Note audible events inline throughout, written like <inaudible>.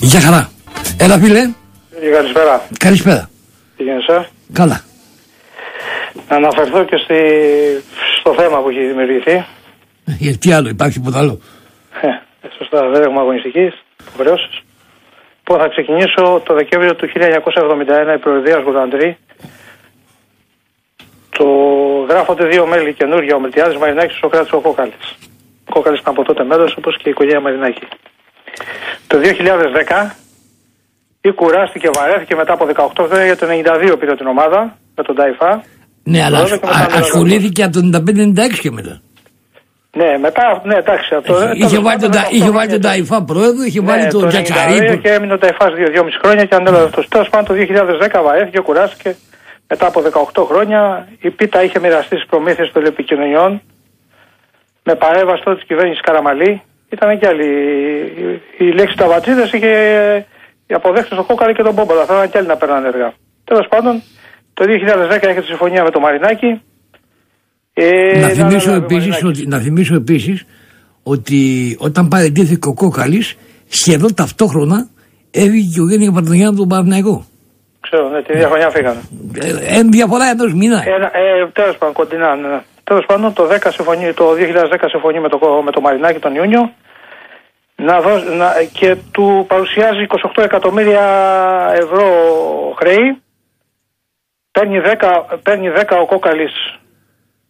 Γεια χαρά. Έλα φίλε. Ε, Καλησπέρα. Καλησπέρα. Τι γίνεσαι. Καλά. Να αναφερθώ και στη... στο θέμα που έχει δημιουργηθεί. Γιατί τι άλλο, υπάρχει τίποτα άλλο; Ε, σωστά, δεν έχουμε αγωνιστικής υποχρεώσεις. Που θα ξεκινήσω το Δεκέμβριο του 1971 η Προεδρία Γουδαντρή. Το γράφονται δύο μέλη καινούργια, ο Μελτιάδη Μαρινάκης και ο Σοκράτης ο Κόκαλης. Ο Κόκαλης ήταν από τότε μέλος, όπως και η οικογένεια Μαρινάκη. Το 2010 ή κουράστηκε, βαρέθηκε μετά από 18 χρόνια για το 92 πήρε την ομάδα με τον Ταϊφά. Ναι, αλλά Τώρα και μετά α- με τον ασχολήθηκε από το 95-96 και μετά. Ναι, μετά, ναι, εντάξει. Αυτό, Είχε τέλος βάλει τον, πάντων, Τα- είχε αυτό βάλει τον και- Ταϊφά πρόεδρο, είχε Ναι, βάλει τον το Τζατσαρί. 92 που- και έμεινε ο Ταϊφάς 2-2,5 χρόνια και ανέλαβε αυτό. Τέλος πάντων το 2010 βαρέθηκε, κουράστηκε. Μετά από 18 χρόνια η ΠΙΤΑ είχε μοιραστεί τις προμήθειες των επικοινωνιών με παρέμβαση τότε της κυβέρνησης Καραμαλή. Ήταν και άλλοι. Η, η λέξη Ταβατζίδε είχε οι αποδέχτε τον Κόκαλη και τον Μπόμπολα. Θα ήταν και άλλοι να παίρνανε έργα. Τέλος πάντων το 2010 είχε τη συμφωνία με τον Μαρινάκη. Ε, Να θυμίσω, ανέλαβε ο επίσης, Μαρινάκης. ότι, να θυμίσω επίσης ότι όταν παραιτήθηκε ο Κόκαλης σχεδόν ταυτόχρονα έβγηκε και ο Γέννη Παπαδογιάννη από τον Παναθηναϊκό. Ξέρω, ναι, την ίδια χρονιά φύγανε. Ε, Εν διαφορά ενός μήνα. Ένα, ε, Τέλος πάντων, κοντινά. Ναι. Ναι. Τέλος πάντων, το, 10 συμφωνεί, το 2010 συμφωνεί με το, με το Μαρινάκη τον Ιούνιο να δώσει, να, και του παρουσιάζει 28 εκατομμύρια ευρώ χρέη. Παίρνει 10, παίρνει 10 ο Κόκαλης,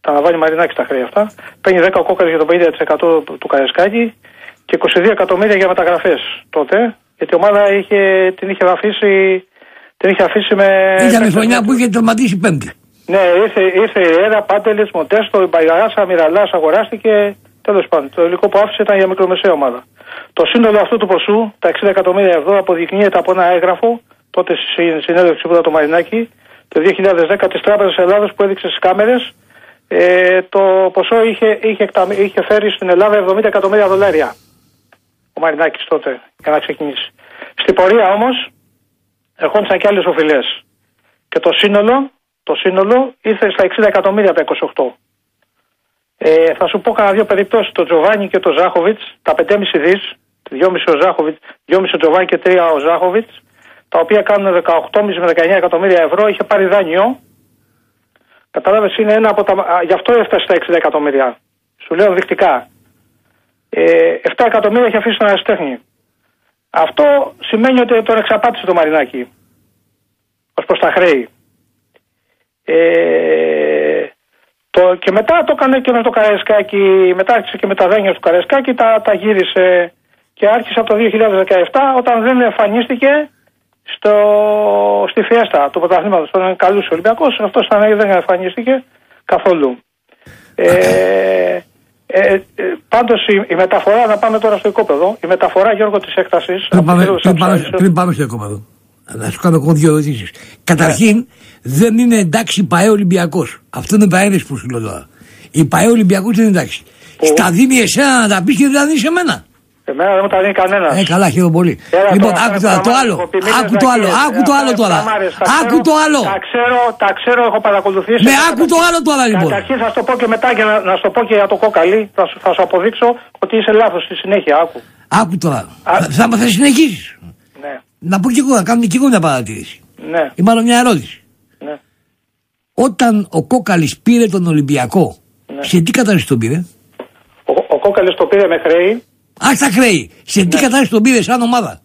τα αναβάλει Μαρινάκη στα χρέη αυτά. Παίρνει 10 ο Κόκαλης για το 50% του Καρεσκάκη και 22 εκατομμύρια για μεταγραφές τότε. Γιατί η ομάδα είχε, την είχε αφήσει, την είχε αφήσει με. Ήταν η παίκτες χρονιά με- που είχε τερματίσει πέμπτη. Ναι, ήρθε, ήρθε η Έρα, Πάντελε, Μοντέστο, η Μπαϊγαράσα, Μυραλάς, αγοράστηκε. Τέλος πάντων, το υλικό που άφησε ήταν για μικρομεσαία ομάδα. Το σύνολο αυτού του ποσού, τα 60 εκατομμύρια ευρώ, αποδεικνύεται από ένα έγγραφο, τότε στη συνέντευξη που ήταν το Μαρινάκι, το 2010 της Τράπεζας Ελλάδα που έδειξε στις κάμερες. Ε, το ποσό είχε, είχε, εκταμ- είχε φέρει στην Ελλάδα 70 εκατομμύρια δολάρια. Ο Μαρινάκης τότε, για να ξεκινήσει. Στην πορεία όμως, ερχόντουσαν και άλλες οφειλές. Και το σύνολο, το σύνολο ήρθε στα 60 εκατομμύρια από τα 28. Ε, θα σου πω κανένα δύο περιπτώσεις. Το Τζοβάνι και το Ζάχοβιτς, τα 5,5 δις, 2,5 ο Ζάχοβιτς, 2,5 ο Τζοβάνι και 3 ο Ζάχοβιτς, τα οποία κάνουν 18,5 με 19 εκατομμύρια ευρώ, είχε πάρει δάνειο. Κατάλαβες, είναι ένα από τα. α, Γι' αυτό έφτασε στα 60 εκατομμύρια. Σου λέω δεικτικά. Ε, 7 εκατομμύρια έχει αφήσει στον αριστέχνη. Αυτό σημαίνει ότι τον εξαπάτησε το Μαρινάκι. Ω προς τα χρέη. Ε, το, και μετά το έκανε και με το Καραϊσκάκι, μετά άρχισε και με τα δάνεια του Καραϊσκάκι, τα, τα γύρισε και άρχισε από το 2017 όταν δεν εμφανίστηκε στο, στη φιέστα του πρωταθλήματος. Τον καλούσε ο Ολυμπιακός, αυτός δεν εμφανίστηκε καθόλου. Ε, ε, ε, Πάντως η, η μεταφορά, να πάμε τώρα στο οικόπεδο, η μεταφορά Γιώργο της έκτασης. Πριν πάμε, πριν, πάμε, πριν πάμε στο οικόπεδο. Να σου κάνω εγώ δύο ερωτήσεις. Καταρχήν, δεν είναι εντάξει ΠαΕ Ολυμπιακός. Αυτό είναι παρένθεση που σου λέω τώρα. Η ΠαΕ Ολυμπιακός δεν είναι εντάξει. Στα δίνει εσένα να τα πεις και δεν τα δίνεις σε μένα. Εμένα δεν μου τα δίνει κανένας. Ε, καλά, χαίρομαι πολύ. Έλα λοιπόν, τώρα, άκου αυτά τώρα είναι το άλλο. πραγματικοποιημένες Άκου το άλλο. βλακίες. Άκου το Αυτά άλλο είναι τώρα. φλαμάρες, τα Άκου ξέρω, το άλλο. Τα ξέρω, τα ξέρω, έχω παρακολουθήσει. Ναι, άκου το άλλο τώρα λοιπόν. Καταρχήν θα σου το πω και μετά για να, να σου το πω και για το κόκαλι. Θα σου, θα σου αποδείξω ότι είσαι λάθος στη συνέχεια. Άκου. Άκου τώρα. Θα, θα, θα συνεχίσεις. Ναι, Να πω κι εγώ, να κάνω κι εγώ μια παρατήρηση. ναι, Ή μάλλον μια ερώτηση. Ναι. Όταν ο Κόκαλης πήρε τον Ολυμπιακό, Ναι. σε τι κατάσταση τον πήρε; Ο, ο κόκαλης το πήρε με χρέη. Α τα χρέη. Σε τι κατάσταση τον πήρε σαν ομάδα;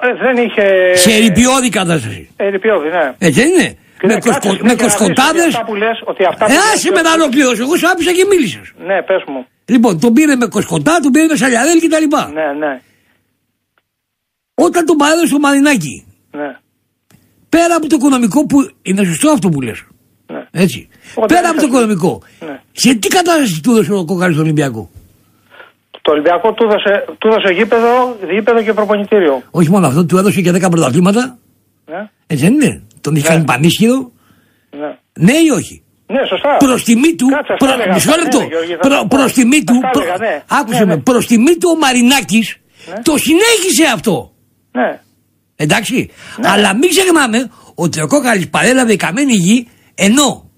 Ε, δεν είχε. Σε ερυπιώδη κατάσταση. Ερυπιώδη, ναι. Έτσι δεν είναι. Και Με, ναι, κοσκο, κάτσε με συνέχεια να πεις ότι κοσκοτάδε. Αυτά που λες, ότι αυτά Ε, που λες- άσε με να ολοκληρώσω. Εγώ σου άπησα και μίλησες. Ναι, πες μου. Λοιπόν, τον πήρε με κοσκοτά, τον πήρε με σαλιαδέλ κτλ. Ναι, ναι, Όταν τον παρέδωσε στο Μαρινάκι, ναι. πέρα από το οικονομικό που είναι σωστό αυτό που λες. Ναι. Έτσι. Όταν πέρα από το ήρθε- οικονομικό. Ναι. Σε τι κατάσταση του έδωσε ο Κόκαλη στον Ολυμπιακό; Το Ολυμπιακό του έδωσε, του έδωσε γήπεδο, γήπεδο και προπονητήριο. Όχι μόνο αυτό, του έδωσε και 10 πρωταθλήματα. Ναι, Έτσι δεν είναι; Τον είχε κάνει πανίσχυρο. ναι. Ναι ή όχι; Ναι, σωστά. Προς τιμή του. Κάτσε, αυτά προ- έλεγα, Μισό αυτά λεπτό. έλεγα, Γιώργη, θα Προ- τα πω. Προς τιμή του. Αυτά προ- έλεγα, ναι. Άκουσε Ναι, με. ναι. Προς τιμή του ο Μαρινάκης Ναι. το συνέχισε αυτό. Ναι, Εντάξει. Αλλά μην ξεχνάμε ότι ο Κόκαλη παρέλαβε η καμένη γη ενώ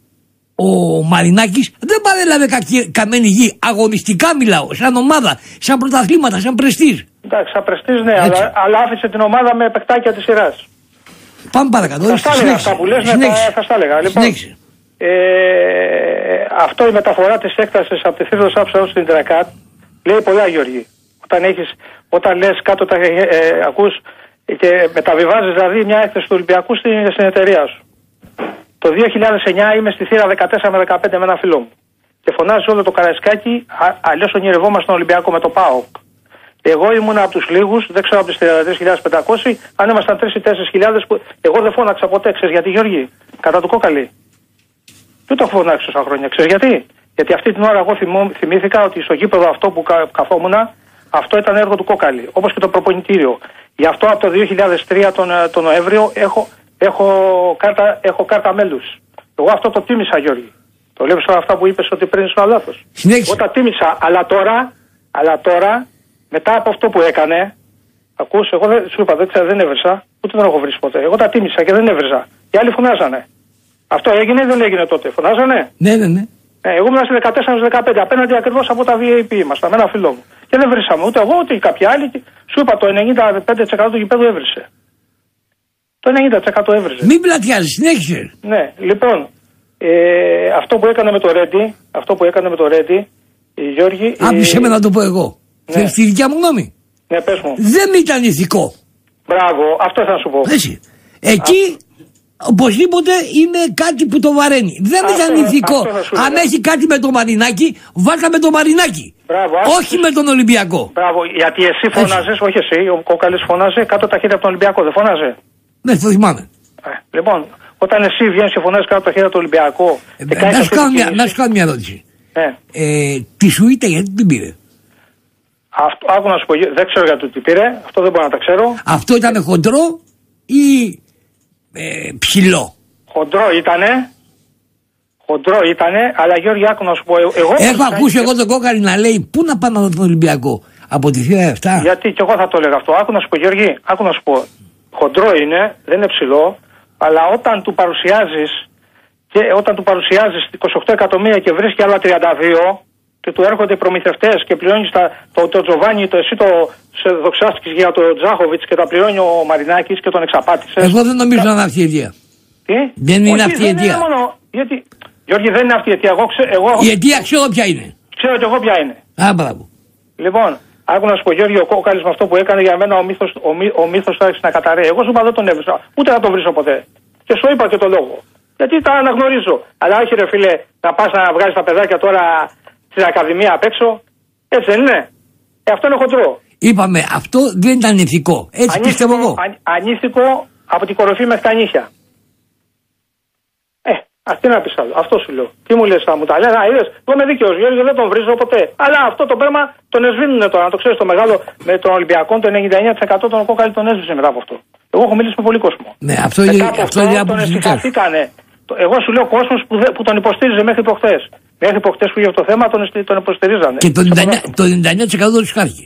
ο Μαρινάκης δεν παρέλαβε κακή, καμένη γη. Αγωνιστικά μιλάω. Σαν ομάδα, σαν πρωταθλήματα, σαν πρεστής. Εντάξει, σαν πρεστής ναι, αλλά, αλλά, άφησε την ομάδα με παιχτάκια της σειράς. Πάμε παρακάτω. Θα στα έλεγα αυτά που λες, ναι, θα, στα έλεγα. Λοιπόν, ε, αυτό η μεταφορά της έκτασης από τη Θήρδο Άψα στην Τρακάτ λέει πολλά, Γιώργη. Όταν, έχεις, όταν λες κάτω τα ε, ε, ακούς και μεταβιβάζεις δηλαδή μια έκθεση του Ολυμπιακού στην, στην εταιρεία σου. Το 2009 είμαι στη θύρα 14 με 15 με ένα φίλο μου. Και φωνάζει όλο το καραϊσκάκι, αλλιώς ονειρευόμαστε τον Ολυμπιακό με το ΠΑΟΚ. Εγώ ήμουν από τους λίγους, δεν ξέρω από τις 33.500, αν ήμασταν 3 ή 4.000 που εγώ δεν φώναξα ποτέ, ξέρεις γιατί Γιώργη, κατά του κόκαλη. Δεν το έχω φωνάξει τόσα χρόνια, ξέρεις γιατί; Γιατί αυτή την ώρα εγώ θυμήθηκα ότι στο γήπεδο αυτό που καθόμουν, αυτό ήταν έργο του κόκαλη, όπως και το προπονητήριο. Γι' αυτό από το 2003 τον, ε, τον Νοέμβριο έχω, έχω κάρτα, έχω κάρτα μέλους. Εγώ αυτό το τίμησα, Γιώργη. Το λέω σε αυτά που είπες ότι πριν ήσουν λάθος. Εγώ τα τίμησα, αλλά τώρα, αλλά τώρα, μετά από αυτό που έκανε, ακούς, εγώ δεν, σου είπα, δεν, δεν έβρισα, ούτε δεν έχω βρεις ποτέ. Εγώ τα τίμησα και δεν έβρισα. Οι άλλοι φωνάζανε. Αυτό έγινε ή δεν έγινε τότε, φωνάζανε; Ναι, ναι, ναι. Ε, εγώ ήμουν στη 14-15 απέναντι ακριβώς από τα VIP ήμασταν με ένα φίλο μου. Και δεν βρήσαμε ούτε εγώ ούτε κάποιοι άλλοι. Σου είπα το 95% του γηπέδου έβρισε. Το 90% έβρισε. Μην πλατιάζεις, συνέχισε. Ναι, λοιπόν, ε, αυτό που έκανε με το Ρέντι, αυτό που έκανε με το Ρέντι, η Γιώργη. Άμπησε με να το πω εγώ. Ναι. Θέλεις τη δικιά μου γνώμη; Ναι, πες μου. Δεν ήταν ηθικό. Μπράβο, αυτό θα σου πω. Έτσι. Εκεί Οπωσδήποτε είναι κάτι που το βαραίνει. Δεν ήταν ηθικό. Αν έχει κάτι με το Μαρινάκι, βάλτε με το Μαρινάκι. Μπράβο, όχι με τον Ολυμπιακό. Μπράβο, γιατί εσύ φώναζε, όχι εσύ, ο Κόκαλης φώναζε κάτω τα χέρια από τον Ολυμπιακό, δεν φώναζε. Ναι, το θυμάμαι. Ε, λοιπόν, όταν εσύ βγαίνεις και φωνάζεις κάτω τα χέρια του Ολυμπιακού. Ε, να, σου κάνω μια, να σου κάνω μια ερώτηση. Ναι. Ε, τη Σουήτα γιατί την πήρε; Αυτό, άκου να σου πω, δεν ξέρω γιατί την πήρε, αυτό δεν μπορώ να τα ξέρω. Αυτό ήταν χοντρό ή ε, ψηλό; Χοντρό ήτανε. Χοντρό ήτανε, αλλά Γιώργη, άκου να σου πω. Εγώ Έχω ακούσει εγώ τον κόκαλη να λέει πού να πάμε από τον Ολυμπιακό. Από τη θύρα 7. Γιατί και εγώ θα το έλεγα αυτό. Άκου να σου πω, Γιώργη, άκου να σου πω. Χοντρό είναι, δεν είναι ψηλό, αλλά όταν του παρουσιάζεις και όταν του παρουσιάζεις 28 εκατομμύρια και βρίσκει άλλα 32, και του έρχονται οι προμηθευτές και πληρώνεις το, το Τζοβάνι, το εσύ το σε δοξάστηκες για το Τζάχοβιτς και τα πληρώνει ο Μαρινάκης και τον εξαπάτησες. Εγώ δεν νομίζω να είναι αυτή η αιτία. Τι; Δεν είναι αυτή η αιτία. Μόνο, γιατί, Γιώργη, δεν είναι αυτή η αιτία. Εγώ, ξέ, εγώ, η αιτία ξέρω ποια είναι. Ξέρω και εγώ ποια είναι. Α, μπράβο. Λοιπόν, άκου να σου πω, Γιώργη, ο Κόκαλης με αυτό που έκανε για μένα ο μύθος ο, ο μύθος θα άρχισε να καταραίει. Εγώ σου είπα δεν τον έβρισα. Ούτε να τον βρίσω ποτέ. Και σου είπα και το λόγο. Γιατί τα αναγνωρίζω. Αλλά όχι, ρε φίλε, να πας να βγάζει τα παιδάκια τώρα στην Ακαδημία απ' έξω. Έτσι δεν είναι. Ε, αυτό είναι χοντρό. Είπαμε, αυτό δεν ήταν ηθικό. Έτσι ανήθικο, πιστεύω εγώ. Αν, ανήθικο από την κοροφή μέχρι τα νύχια. Ε, αυτή να πεις άλλο. Αυτό σου λέω. Τι μου λες, θα μου τα λένε. Α, είδες, εγώ είμαι δίκαιος, Γιώργο, δεν τον βρίζω ποτέ. Αλλά αυτό το πράγμα τον εσβήνουν τώρα. Να το ξέρεις το μεγάλο με τον Ολυμπιακό, το 99% των κόκαλη τον έσβησε μετά από αυτό. Εγώ έχω μιλήσει με πολύ κόσμο. Ναι, αυτό είναι αυτό, αυτό είναι τον Εγώ σου λέω κόσμος που, που τον υποστήριζε μέχρι προχθέ. Μέχρι προχτές που είχε αυτό το θέμα τον, τον υποστηρίζανε. Και το 99%, το 99 του χάρηκε.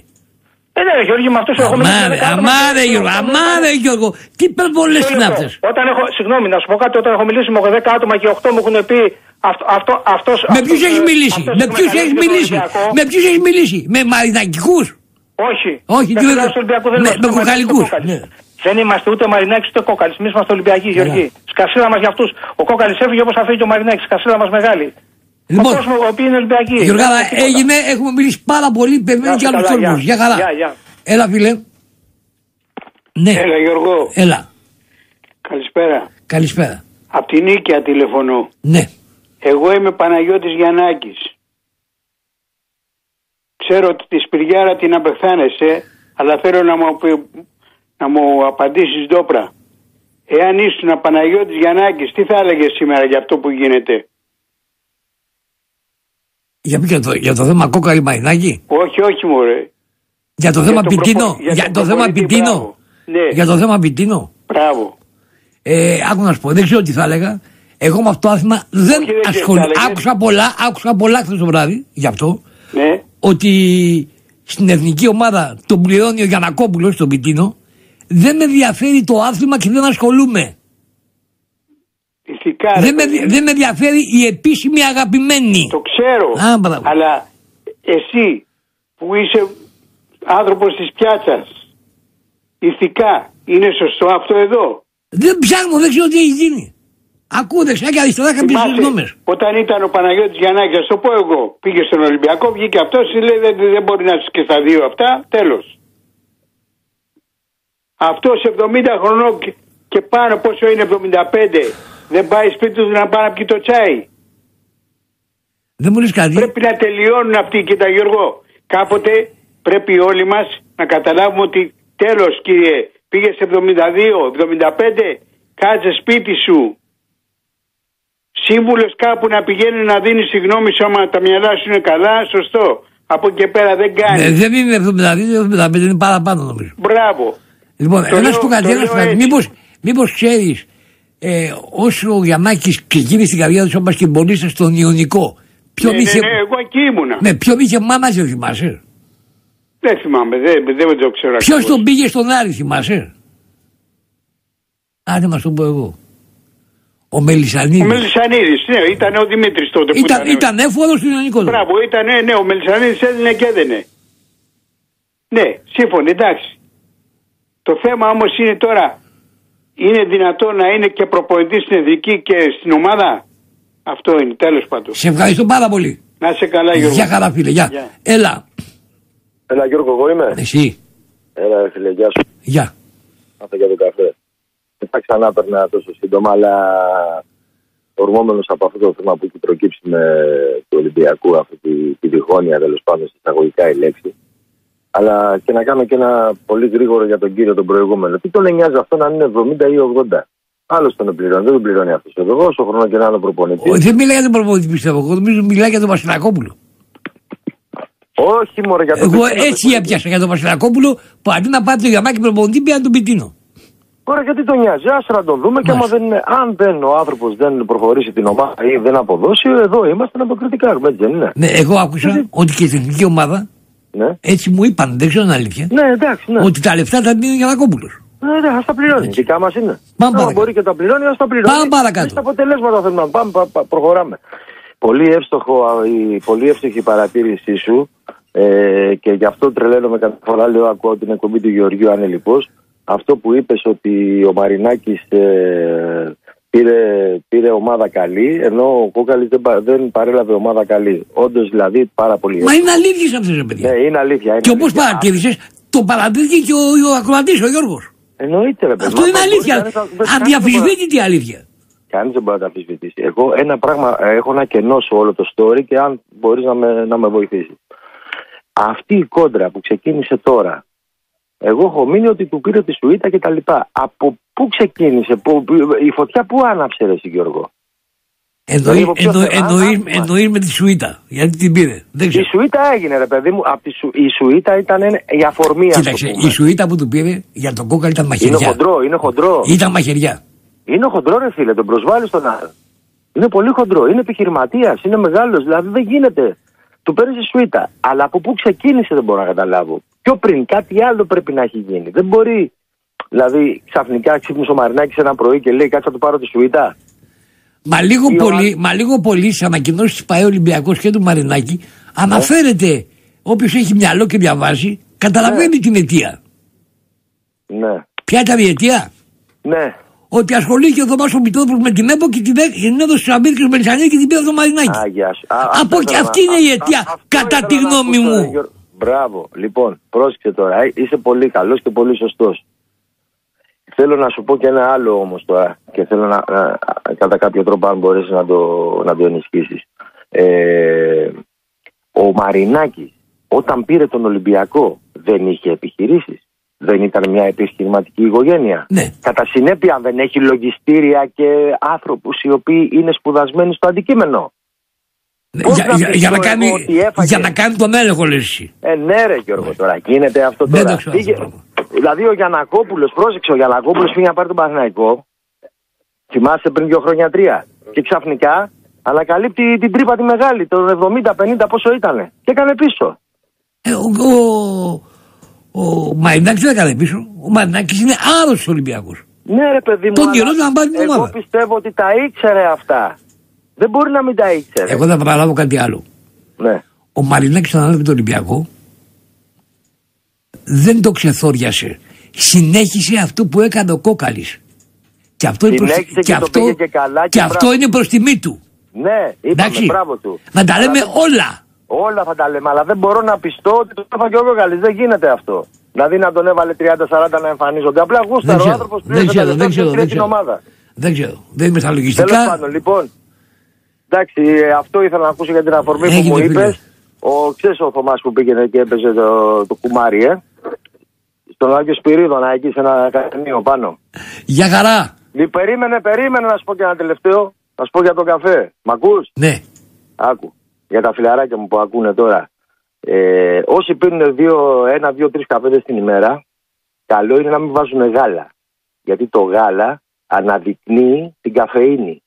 Ε, ναι, Γιώργη, με αυτούς έχω μιλήσει. Αμάρε, Γιώργο, αμάρε, Γιώργο. Τι υπερβολές είναι αυτέ. Όταν έχω, συγγνώμη, να σου πω κάτι, όταν έχω μιλήσει με 10 άτομα και 8 μου έχουν πει αυτό, αυτό, αυτός, με ποιους έχεις μιλήσει, με ποιους έχεις μιλήσει, με ποιους έχεις μιλήσει, με μαρινακικούς; Όχι, όχι, με, με, με κοκαλικούς. Ναι. Δεν είμαστε ούτε Μαρινάκη ούτε Κόκαλη. Εμείς είμαστε Ολυμπιακοί, Γεωργοί. Σκασίλα μας για αυτούς. Ο Κόκαλης έφυγε όπως θα φύγει ο Μαρινάκη. Σκασίλα μας μεγάλη. Λοιπόν, ο κόσμο είναι Ολυμπιακής. Γιωργάρα, έγινε, έχουμε μιλήσει πάρα πολύ. Περιμένει και άλλους κόσμου. Για χαρά. Έλα, φίλε. Ναι. Έλα, Γιώργο. Έλα. Καλησπέρα. Καλησπέρα. Απ' την Νίκαια τηλεφωνώ. Ναι. Εγώ είμαι Παναγιώτης Γιαννάκης. Ξέρω ότι τη Σπυριάρα την απεχθάνεσαι, αλλά θέλω να μου, να μου απαντήσεις ντόπρα. Εάν ήσουν Παναγιώτης Γιαννάκης, τι θα έλεγες σήμερα για αυτό που γίνεται; Για, για, το, για το θέμα κόκαλη μαϊνάκι; Όχι, όχι μωρέ. Για το θέμα πιτίνο. Για, το, θέμα πιτίνο. Ναι. Για το θέμα πιτίνο. Μπράβο. Ε, άκου να σου πω, δεν ξέρω τι θα έλεγα. Εγώ με αυτό το άθλημα δεν ασχολούμαι. Άκουσα πολλά, άκουσα πολλά χθες το βράδυ γι' αυτό. Ναι. Ότι στην εθνική ομάδα τον πληρώνει ο Γιανακόπουλος στον Πιτίνο. Δεν με ενδιαφέρει το άθλημα και δεν ασχολούμαι. Ηθικά. Δεν με, δεν με ενδιαφέρει η επίσημη αγαπημένη. Το ξέρω. Α, αλλά εσύ που είσαι άνθρωπος της πιάτσας ηθικά είναι σωστό αυτό εδώ; Δεν ψάχνω, δεν ξέρω τι έχει γίνει. Ακούω δεξιά και αριστερά κάποιε γνώμες. Όταν ήταν ο Παναγιώτης Γιαννάκης, ας το πω εγώ, πήγε στον Ολυμπιακό, βγήκε αυτός, λέει δεν, δεν μπορεί να είσαι και στα δύο αυτά, τέλος. Αυτός 70 χρονών και, πάνω, πόσο είναι 75, δεν πάει σπίτι τους να πάει να πιει το τσάι. Δεν μου κάτι; Πρέπει να τελειώνουν αυτοί, κοίτα Γιώργο. Κάποτε πρέπει όλοι μας να καταλάβουμε ότι τέλος κύριε, πήγες 72, 75, κάτσε σπίτι σου, σύμβουλος κάπου να πηγαίνεις να δίνεις συγγνώμη άμα τα μυαλά σου είναι καλά, σωστό. Από εκεί πέρα δεν κάνεις. Ναι, δεν είναι 72, 75, είναι παραπάνω νομίζω. Μπράβο. Λοιπόν, ένα που κάτι, ένα που κάτι. Μήπως ξέρεις, ε, όσο ο Γιαμάκη ξεκίνησε στην καρδιά του όπως και μπολίστε στον Ιωνικό. Ποιο ναι, είχε... ναι, ναι, εγώ εκεί ήμουνα. Ναι, ποιο είχε μάνα, δεν θυμάσαι; Δεν θυμάμαι, δεν, δεν το ξέρω. Ποιος τον πήγε στον Άρη, θυμάσαι; Άντε μας τον πω εγώ. Ο Μελισανίδη. Ο Μελισανίδη, ναι, ήταν ο Δημήτρης τότε. Ήταν, που ήταν, ήταν έφορος του ελληνικού. Μπράβο, ήταν, ναι, ναι, ο Μελισανίδη έδινε και έδαινε. Ναι, σύμφωνοι, εντάξει. Το θέμα όμως είναι τώρα, είναι δυνατό να είναι και προπονητής στην εθνική και στην ομάδα; Αυτό είναι, τέλος πάντων. Σε ευχαριστώ πάρα πολύ. Να σε καλά, Γιώργο. Γεια χαρά, φίλε, γεια. Έλα. Έλα, Γιώργο, εγώ είμαι. Εσύ. Έλα, φίλε, γεια σου. Γεια. Αυτό για τον καφέ. Δεν θα ξανά περνά τόσο σύντομα, αλλά ορμόμενος από αυτό το θέμα που έχει προκύψει με του Ολυμπιακού, αυτή τη, τη διχόνοια τέλος πάντων, στην εισαγωγικά η λέξη. Αλλά και να κάνω και ένα πολύ γρήγορο για τον κύριο τον προηγούμενο. Τι τον νοιάζει αυτό να είναι 70 ή 80. Άλλος τον πληρώνει, δεν τον πληρώνει αυτός. Εγώ όσο χρόνο και να είναι προπονητή. Δεν μιλάει για τον προπονητή, πιστεύω. Εγώ νομίζω μιλάει για τον Βασιλακόπουλο. Όχι, μόνο για τον Εγώ έτσι έπιασα για τον Βασιλακόπουλο που αντί να πάρει το γιαμάκι προπονητή πήγα τον Πιτίνο. Τώρα γιατί τον νοιάζει, α να τον δούμε και άμα δεν είναι, αν δεν ο άνθρωπος δεν προχωρήσει την ομάδα ή δεν αποδώσει, εδώ είμαστε να το κριτικάρουμε, έτσι δεν είναι; Ναι, εγώ άκουσα ότι και στην εθνική ομάδα ναι. έτσι μου είπαν, δεν ξέρω αν αλήθεια. Ναι, εντάξει, ναι. Ότι τα λεφτά τα δίνει για Λακόπουλο. Ναι, ναι, ας τα πληρώνει. Έτσι. Δικά μας είναι. Πάμε παρακάτω. μπορεί και τα πληρώνει, ας τα πληρώνει. Πάμε παρακάτω. Τα αποτελέσματα θέλουμε να πάμε, πά, πά, προχωράμε. Πολύ, εύστοχο, η, πολύ εύστοχη παρατήρησή σου ε, και γι' αυτό τρελαίνομαι κάθε φορά. Λέω: Ακούω την εκπομπή του Γεωργίου Ανελειπώ αυτό που είπες ότι ο Μαρινάκης ε, πήρε, πήρε ομάδα καλή, ενώ ο Κόκαλης δεν, δεν παρέλαβε ομάδα καλή. Όντως δηλαδή πάρα πολύ. Μα είναι αλήθεια αυτό ρε παιδιά. Ναι, είναι αλήθεια. Είναι και όπως παρατήρησες, το παρατήρησε και ο, ο ακροατής, ο Γιώργος. Εννοείται, ρε παιδί. Αυτό είναι αλήθεια. Αδιαφυσβήτητη αλήθεια. Κανείς δεν μπορεί να τα αμφισβητήσει. Εγώ ένα πράγμα έχω να κενώσω όλο το story και αν μπορείς να με, να με βοηθήσεις. Αυτή η κόντρα που ξεκίνησε τώρα εγώ έχω μείνει ότι του πήρε τη σουίτα και τα λοιπά. Από πού ξεκίνησε, που, η φωτιά πού άναψε ρε Γιώργο; Εννοεί, δηλαδή, εννοεί, με τη σουίτα. Γιατί την πήρε. Δεν Η σουίτα έγινε, ρε παιδί μου. Από τη σου, η σουίτα ήταν η αφορμή Κοίταξε, η σουίτα που του πήρε για τον κόκαλ ήταν μαχαιριά. Είναι χοντρό, είναι χοντρό. Ήταν μαχαιριά. Είναι χοντρό, ρε φίλε, τον προσβάλλει στον άλλο. Είναι πολύ χοντρό, είναι επιχειρηματίας, είναι μεγάλος. Δηλαδή δεν γίνεται. Του παίρνει η σουίτα. Αλλά από πού ξεκίνησε δεν μπορώ να καταλάβω πιο πριν. Κάτι άλλο πρέπει να έχει γίνει. Δεν μπορεί. Δηλαδή ξαφνικά ξύπνησε ο Μαρινάκης ένα πρωί και λέει Κάτσε να του πάρω τη σουίτα. Μα λίγο, πολύ, μα λίγο πολύ στι ανακοινώσεις της ΠαΕ Ολυμπιακός και του Μαρινάκη ναι. αναφέρεται όποιος έχει μυαλό και διαβάζει, καταλαβαίνει ναι. την αιτία. Ναι. Ποια ήταν η αιτία, Ναι. Ότι ασχολήθηκε ο Θωμάς ο Μητρόπουλο με την ΕΠΟ και την έδωσε στους Αμέρικε Μελισανίδη και την πήρε στο Μαρινάκης. Από και αυτή είναι η αιτία, κατά τη γνώμη μου. Μπράβο. Λοιπόν, πρόσεξε τώρα. Ε, είσαι πολύ καλός και πολύ σωστός. Θέλω να σου πω και ένα άλλο όμως τώρα και θέλω να, να, κατά κάποιο τρόπο αν μπορέσεις να το, να το ενισχύσεις. Ε, ο Μαρινάκης όταν πήρε τον Ολυμπιακό δεν είχε επιχειρήσεις. Δεν ήταν μια επιχειρηματική οικογένεια. Ναι. Κατά συνέπεια δεν έχει λογιστήρια και άνθρωπου οι οποίοι είναι σπουδασμένοι στο αντικείμενο. Για, για, για, να κάνει, για να κάνει τον έλεγχο, λες εσύ. Ε, ναι, ρε Γιώργο, τώρα γίνεται αυτό τώρα. Δεν το Πήγε, δηλαδή ο Γιανακόπουλος, πρόσεξε, ο Γιανακόπουλος πήγε να πάρει τον Παναγικό. Θυμάσαι πριν δύο χρόνια τρία. Και ξαφνικά ανακαλύπτει την τρύπα τη μεγάλη, το 70-50 πόσο ήταν. Και έκανε πίσω. Ε, ο, ο, ο Μαρινάκης δεν έκανε πίσω. Ο Μαρινάκης είναι άρρωστο Ολυμπιακός. Ναι, ρε παιδί μου. Τον αλλά καιρό να πάρει την Εγώ ομάδα. πιστεύω ότι τα ήξερε αυτά. Δεν μπορεί να μην τα ήξερε. Εγώ θα παραλάβω κάτι άλλο. Ναι. Ο Μαρινάκης όταν ανέλαβε τον Ολυμπιακό δεν το ξεθόριασε. Συνέχισε αυτό που έκανε ο Κόκαλης. Και αυτό, είναι προς, Συνέχισε και το αυτό, πήγε και καλά και και αυτό μπράβο. είναι προς τιμή του. Ναι, είπαμε, Εντάξει. μπράβο του. Να τα Αλλά λέμε δεν- όλα. Όλα θα τα λέμε, αλλά δεν μπορώ να πιστώ ότι το έφαγε ο Γκάλης. Δεν γίνεται αυτό. Δηλαδή να τον έβαλε 30-40 να εμφανίζονται. Απλά Δεν γούσταρο ο ξέρω. άνθρωπος Δεν ξέρω, δεν ξέρω, δεν την ξέρω. ομάδα. Δεν ξέρω. Δεν είμαι στα Τέλος λογιστικά. πάντων, λοιπόν. Εντάξει, ε, αυτό ήθελα να ακούσω για την αφορμή που Έγινε, μου φίλε. είπες. Ο ξέρεις ο Θωμάς που πήγαινε και έπαιζε το, το κουμάρι, ε. Στον Άγιο Σπυρίδωνα, εκεί σε ένα ακαδημίο πάνω. Για χαρά. Μη περίμενε, περίμενε να σου πω και ένα τελευταίο. Να σου πω για τον καφέ. Μ' ακούς; Ναι. Άκου. Για τα φιλαράκια μου που ακούνε τώρα. Ε, όσοι πίνουν δύο, ένα, δύο, τρεις καφέδες την ημέρα, καλό είναι να μην βάζουν γάλα. Γιατί το γάλα αναδεικνύει την καφεΐνη.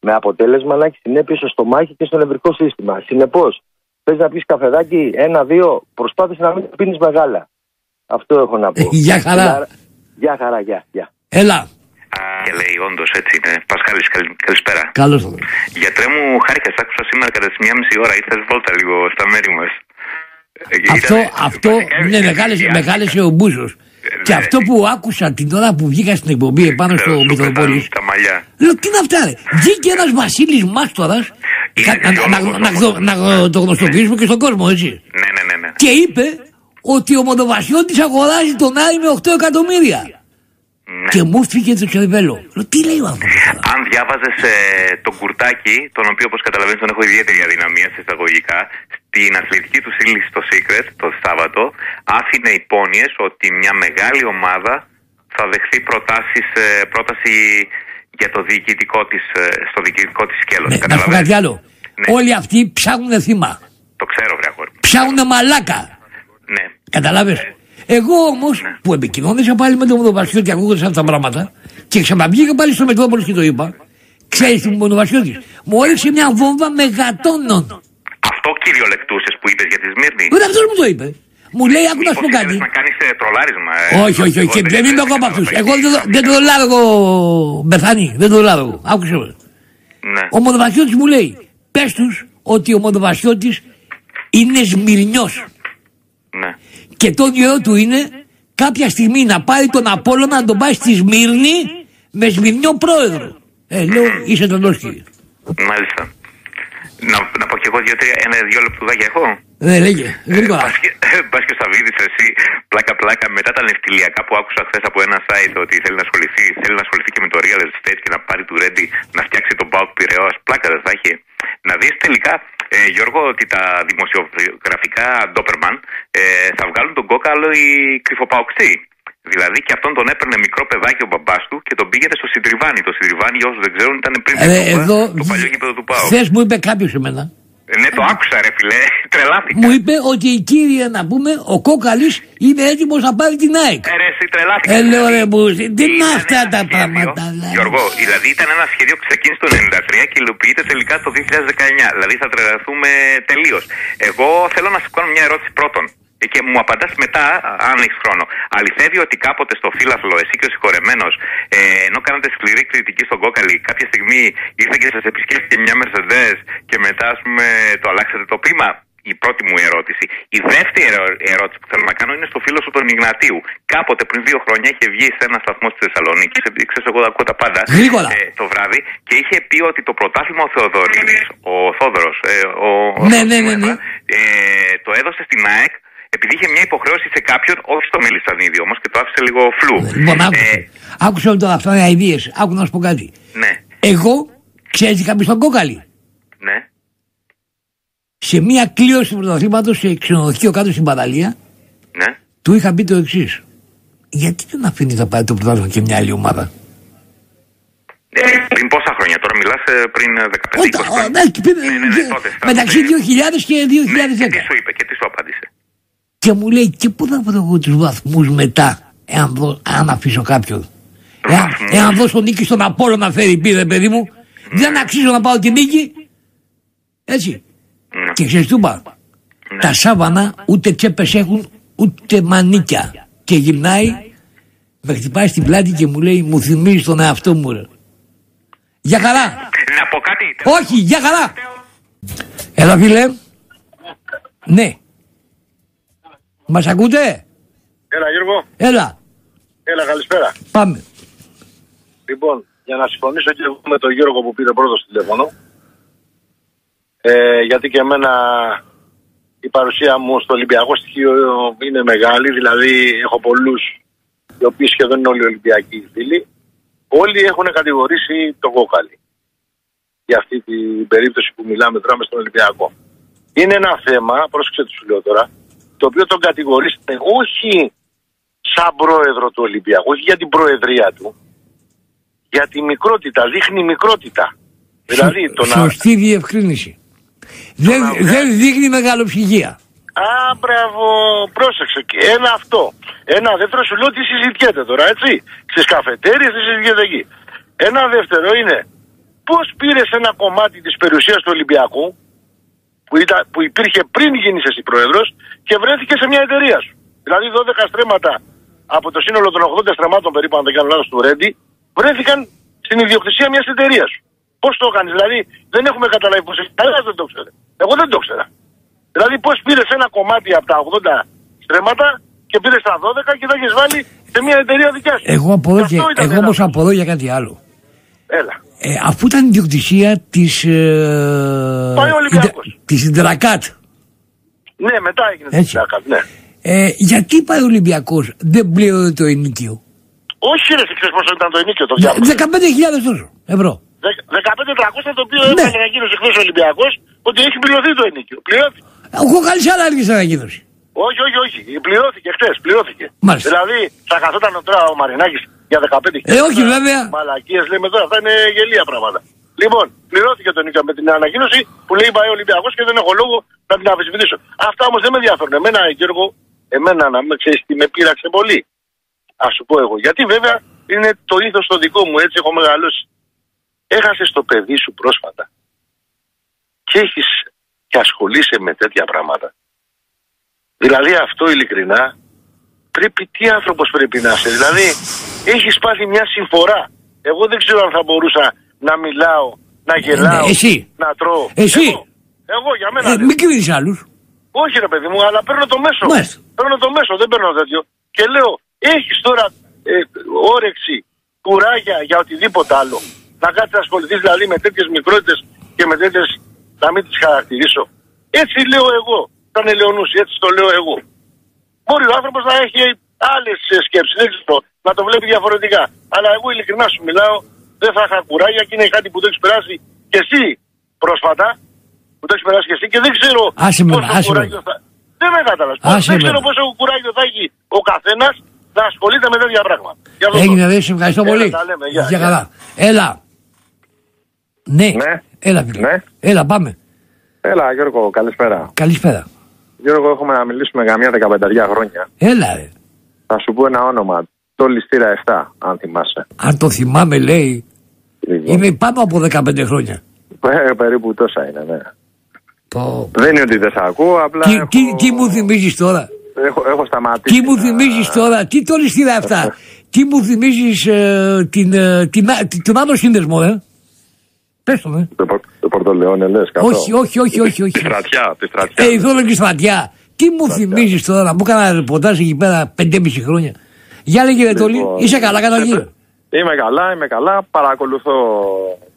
Με αποτέλεσμα να έχεις συνέπειε στο στομάχι και στο νευρικό σύστημα. Συνεπώς, θες να πεις καφεδάκι, ένα-δύο, προσπάθησε να μην πίνεις με γάλα. Αυτό έχω να πω. Γεια χαρά. Φιλάρα- Γεια χαρά, γεια. γεια. Έλα. Και λέει, όντως έτσι είναι. Πασχάλη, καλη- καλησπέρα. Καλώς το Γιατρέ μου, χάρηκα, σ' άκουσα σήμερα κατά τις μία μισή ώρα. Ήρθε βόλτα λίγο στα μέρη μας. Αυτό, αυτό είναι μεγάλες, μεγάλες ο Μπούζος. Και Ναι. αυτό που άκουσα την ώρα που βγήκα στην εκπομπή επάνω στο Μητροπόλης Τα μαλλιά. Λέω τι είναι αυτά ρε; Βγήκε ένας Βασίλης Μάστορας Είναι κα- να, να, φυσιόλογος να, όμως. να, να το γνωστοποιήσουμε και στον κόσμο έτσι Ναι, ναι, ναι. ναι. Και είπε ότι ο Μοντοβασιώτης αγοράζει τον Άρη με 8 εκατομμύρια Ναι. Και μου φύγε το cervello Λέω τι λέει ο άνθρωπος τώρα; Αν διάβαζες τον Κουρτάκη, τον οποίο όπως καταλαβαίνεις τον έχω ιδιαίτερη αδυναμία σε εισαγωγικά, στην αθλητική του σύλλη στο Secret το Σάββατο, άφηνε υπόνοιες ότι μια μεγάλη ομάδα θα δεχθεί προτάσεις, ε, πρόταση για το διοικητικό της, ε, στο διοικητικό της σκέλος. ναι, Να σου πω κάτι άλλο Ναι. Όλοι αυτοί ψάχνουν θύμα Το ξέρω, βρε αγόρι μου. Ψάχνουν μαλάκα Ναι. Καταλάβες; Εγώ όμως που επικοινώνησα πάλι με τον Μοντοβασιώτη ακούγοντα αυτά τα πράγματα και ξαναβγήκα πάλι στο Μετρόπολης και το είπα, ξέρεις τι μου είπε ο Μοντοβασιώτη. Μου έριξε μια βόμβα μεγατόνων. Αυτό κυριολεκτούσε που είπες για τη Σμύρνη. Ούτε αυτός μου το είπε. Μου λέει, άκου να σου πω Μήπως κάτι. ήθελες να κάνεις τρολάρισμα. ε, Όχι, όχι, όχι. εγώ Δεν είμαι εγώ από αυτού. κατάλαβα. Εγώ δεν το- δεν το λάρω, Μπεθάνη. Δεν το λάρω. Άκουσε με. Ναι. Ο Μοντοβασιώτη μου λέει, πες τους ότι ο Μοντοβασιώτη είναι σμυρνιός. Ναι. Και το όνειρό του είναι κάποια στιγμή να πάρει τον Απόλλωνα να τον πάει στη Σμύρνη με Σμυρνιό πρόεδρο. Ε, λέω, είσαι τρελός κύριε. Μάλιστα. Να, να πω κι εγώ δύο-τρία, ένα-δύο λεπτουδάκια έχω. Ναι, λέγε, γρήγορα. Πας και ο Σαββίδη, εσύ, πλάκα-πλάκα, μετά τα νευτιλιακά που άκουσα χθες από ένα site ότι θέλει να ασχοληθεί, θέλει να ασχοληθεί και με το real estate και να πάρει του Ρέντι να φτιάξει τον Πάουκ Πυραιό. Πλάκα δεν θα έχει. Να δεις τελικά, ε, Γιώργο, ότι τα δημοσιογραφικά Ντόπερμαν ε, θα βγάλουν τον κόκαλο οι κρυφοπαουκτοί. Δηλαδή και αυτόν τον έπαιρνε μικρό παιδάκι ο μπαμπάς του και τον πήγαινε στο Συντριβάνι. Το Συντριβάνι, για όσους δεν ξέρουν, ήταν πριν Ε, το, εδώ, το παλιό γήπεδο του Πάου. χθε μου είπε κάποιος εμένα, Ε, Ναι, το άκουσα ρε φιλέ, <laughs> τρελάθηκα. μου είπε ότι η κύρια να πούμε, ο Κόκαλης είναι έτοιμος να πάρει την ΑΕΚ. Ε, ρε, εσύ τρελάθηκα. Ε, λέω ρε μπούσι, τι είναι Ήταν αυτά ένα τα σχέδιο, πράγματα. λέει. Γιώργο, δηλαδή ήταν ένα σχέδιο που ξεκίνησε το 1993 και υλοποιείται τελικά το 2019. Δηλαδή θα τρελαθούμε τελείως. Εγώ θέλω να σου κάνω μια ερώτηση πρώτον. Ε, Και μου απαντάς μετά, αν έχεις χρόνο. Αληθεύει ότι κάποτε στο φύλαθλο, εσύ και ο συγχωρεμένος, ε, ενώ κάνατε σκληρή κριτική στον κόκαλη, κάποια στιγμή ήρθε και σας επισκέφθηκε μια Mercedes και μετά, ας πούμε, το αλλάξατε το πείμα; Η πρώτη μου ερώτηση. Η δεύτερη ερω- ερώτηση που θέλω να κάνω είναι στο φίλο σου τον Ιγνατίου. Κάποτε πριν δύο χρόνια είχε βγει σε ένα σταθμό στη Θεσσαλονίκη, ξέρει, εγώ ακούω τα πάντα. Γρήγορα. Ε, το βράδυ και είχε πει ότι το πρωτάθλημα ο Θεοδωρίδης, ο Θόδωρος, ε, ο, ο Ναι, ναι, ναι, ναι. ε, το έδωσε στην ΑΕΚ επειδή είχε μια υποχρέωση σε κάποιον, όχι στο Μελισσανίδη όμως και το άφησε λίγο φλού. Λοιπόν, άκουσε. Ε, Άκουσε τώρα αυτά είναι αηδίες. Άκου να σου πω κάτι. ναι, Εγώ, ξέρεις κάποιο τον Κόκαλη; ναι. Σε μια κλήρωση του πρωταθλήματος σε ξενοδοχείο κάτω στην παραλία, Ναι. του είχα πει το εξής. Γιατί δεν αφήνει να πάρει το πρωτάθλημα και μια άλλη ομάδα; Ε, πριν πόσα χρόνια, τώρα μιλάς ε, πριν ε, 15-20 Όταν, χρόνια. ο, ναι, και πριν- Ναι, ναι, ναι, τότε, στα- μεταξύ ναι. 2000 και 2010. Ναι, και τι σου είπε και τι σου απάντησε. Και μου λέει, και πού θα βρω εγώ τους βαθμούς μετά, εάν, δω- αν αφήσω κάποιον; Εάν, Βαθμούς. εάν δώσω νίκη στον Απόλο να φέρει πήρε, παιδί μου, δεν αξίζω να πάω τη νίκη. Έτσι. Ναι. Και ξέρεις τι του είπα, Τα σάβανα ούτε τσέπες έχουν ούτε μανίκια. Και γυρνάει Με χτυπάει στην πλάτη και μου λέει Μου θυμίζει τον εαυτό μου ρε. Για χαρά. Να πω κάτι; Όχι, για χαρά. Έλα φίλε. Ναι. Μας ακούτε; Έλα Γιώργο. Έλα. Έλα καλησπέρα. Πάμε. Λοιπόν, για να συμφωνήσω και εγώ με τον Γιώργο που πήρε πρώτος στο τηλέφωνο. Ε, γιατί και εμένα η παρουσία μου στο Ολυμπιακό στοιχείο είναι μεγάλη. Δηλαδή έχω πολλούς οι οποίοι σχεδόν είναι όλοι Ολυμπιακοί φίλοι. Όλοι έχουν κατηγορήσει τον Κόκαλη. Για αυτή την περίπτωση που μιλάμε τώρα με στον Ολυμπιακό. Είναι ένα θέμα, πρόσεξε τι σου λέω τώρα, το οποίο τον κατηγορήσετε όχι σαν πρόεδρο του Ολυμπιακού, όχι για την προεδρία του, για τη μικρότητα, δείχνει μικρότητα. Δηλαδή το να... Σωστή διευκρίνηση. Δεν, να βγάλει- δεν δείχνει μεγαλοψυχία. Α, μπράβο, πρόσεξε. Και ένα αυτό. Ένα δεύτερο σου λέω τι συζητιέται τώρα, έτσι. Στις καφετέρειες τι συζητιέται εκεί. Ένα δεύτερο είναι πώς πήρες ένα κομμάτι της περιουσίας του Ολυμπιακού που, ήταν, που υπήρχε πριν γίνεις εσύ πρόεδρος και βρέθηκε σε μια εταιρεία σου. Δηλαδή 12 στρέμματα από το σύνολο των 80 στρεμμάτων περίπου, αν δεν κάνω λάθος, του Ρέντι, βρέθηκαν στην ιδιοκτησία μιας εταιρείας σου. Πώς το έκανες, δηλαδή δεν έχουμε καταλάβει πώς έχει. Κανένα δεν το ξέρει. Εγώ δεν το ξέρα. Δηλαδή, πώς πήρες ένα κομμάτι από τα 80 στρέμματα και πήρες τα 12 και τα έχεις βάλει σε μια εταιρεία δικιά σου. Εγώ, απορώ Αυτό και, ήταν εγώ ένα. όμως απορώ για κάτι άλλο. Έλα. Ε, αφού ήταν ιδιοκτησία της, ε, Πάει ο Ολυμπιακός. Ιντε- της Ιντρακάτ, Ναι, μετά έγινε Έτσι. την Τάκα, ναι. ε, γιατί πάει ο Ολυμπιακός δεν πλήρωνε το ενίκιο; Όχι, ρε, ξέρεις πόσο ήταν το ενίκιο το διάβολο. 15.000 τόσο ευρώ. 15.300 το οποίο Ναι. έκανε ανακοίνωση χθες ο Ολυμπιακός ότι έχει πληρωθεί το ενίκιο. Πληρώθηκε. Εγώ καλή άλλα έργες ανακοίνωση. Όχι, όχι, όχι. Πληρώθηκε χθες. Πληρώθηκε. Μάλιστα. Δηλαδή θα καθόταν τώρα ο Μαρινάκης για 15.000. Ε, όχι, βέβαια. Μαλακίες λέμε τώρα. Αυτά είναι γελία πράγματα. Λοιπόν, πληρώθηκε το νίκιο με την ανακοίνωση που λέει πάει ο Ολυμπιακός και δεν έχω λόγο να την αμφισβητήσω. Αυτά όμως δεν με ενδιαφέρουν. Εμένα, Γιώργο, εμένα να με ξέρεις τι με πείραξε πολύ. Α σου πω εγώ. Γιατί βέβαια είναι το ήθος το δικό μου, έτσι έχω μεγαλώσει. Έχασε το παιδί σου πρόσφατα και έχεις και ασχολείσαι με τέτοια πράγματα. Δηλαδή αυτό ειλικρινά πρέπει τι άνθρωπος πρέπει να είσαι. Δηλαδή έχεις πάθει μια συμφορά. Εγώ δεν ξέρω αν θα μπορούσα να μιλάω, να γελάω, ναι, εσύ. να τρώω. Εσύ. Εγώ, εγώ για μένα. Ε, λέω. μην κρίνεις άλλους. Όχι ρε παιδί μου, αλλά παίρνω το μέσο. Μάλιστα. Παίρνω το μέσο, δεν παίρνω τέτοιο. Και λέω, έχεις τώρα ε, όρεξη, κουράγια για οτιδήποτε άλλο. Να κάτσεις να ασχοληθείς δηλαδή με τέτοιες μικρότητες και με τέτοιες. να μην τις χαρακτηρίσω. Έτσι λέω εγώ. Σαν Ελεονούση, έτσι το λέω εγώ. Μπορεί ο άνθρωπος να έχει άλλες σκέψεις, δεν ξέρω, να το βλέπει διαφορετικά. Αλλά εγώ ειλικρινά σου μιλάω, δεν θα είχα κουράγια και είναι κάτι που το έχεις περάσει και εσύ πρόσφατα. Που το έχεις περάσει και εσύ και δεν ξέρω Άσε με, πόσο άσε με. κουράγιο θα. Δεν με κατάλαβες. Άσε Δεν με. ξέρω πόσο κουράγιο θα έχει ο καθένας να ασχολείται με τέτοια πράγματα. Για αυτό Έγινε το- δε, σε ευχαριστώ Έλα, πολύ. τα λέμε, γεια, Για γεια. καλά. Έλα. Ναι. Ναι. Έλα, φίλε. Ναι. Έλα, πάμε. Έλα Γιώργο, καλησπέρα. Καλησπέρα. Γιώργο, έχουμε να μιλήσουμε για μια δεκαπενταριά χρόνια. Έλα, ρε. Θα σου πω ένα όνομα. Το ληστήρα 7, αν θυμάσαι. Αν το θυμάμαι, λέει, Λοιπόν, είμαι πάνω από 15 χρόνια. ε, περίπου τόσα είναι, ναι. Πω. Δεν είναι ότι δεν σε ακούω, απλά. Τι, έχω, τι, τι μου θυμίζεις τώρα; Έχω, έχω σταματήσει. Τι μου να- θυμίζεις τώρα; Τι το ληστήρα αυτά. Τι <laughs> μου θυμίζεις ε, την, ε, την, α- την- τον άλλο σύνδεσμο, ε; Πες το, ε. Το, πορ- το Πορτολεόνε, λες. Όχι, όχι, όχι, όχι. όχι. Τη στρατιά, τη στρατιά. Ε, ειδόλο και στρατιά. Τι μου θυμίζεις τώρα να μου έκανα ρεπορτάζ εκεί πέρα 5,5 χρόνια; Για λέγε ρε Τόλι, Λοιπόν, είσαι καλά καταρχήν. Είμαι καλά, είμαι καλά. Παρακολουθώ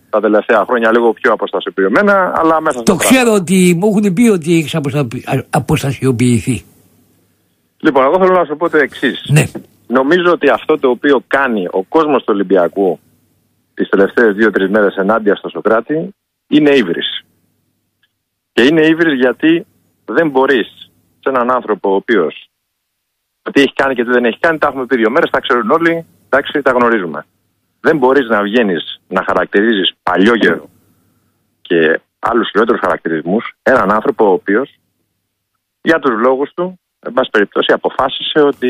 τα τελευταία χρόνια λίγο πιο αποστασιοποιημένα, αλλά μέσα Το στο ξέρω ότι μου έχουν πει ότι έχεις αποστα- α- αποστασιοποιηθεί. Λοιπόν, εγώ θέλω να σου πω το εξής. Ναι. Νομίζω ότι αυτό το οποίο κάνει ο κόσμος του Ολυμπιακού τις τελευταίες δύο-τρεις μέρες ενάντια στο Σοκράτη είναι ύβρις. Και είναι ύβρις γιατί δεν μπορείς σε έναν άνθρωπο ο οποίος τι έχει κάνει και τι δεν έχει κάνει, τα έχουμε πει δύο μέρες, τα ξέρουν όλοι, εντάξει, τα γνωρίζουμε. Δεν μπορείς να βγαίνεις να χαρακτηρίζεις παλιόγερο και άλλους χειρότερους χαρακτηρισμούς έναν άνθρωπο ο οποίος για τους λόγους του, εν πάση περιπτώσει, αποφάσισε ότι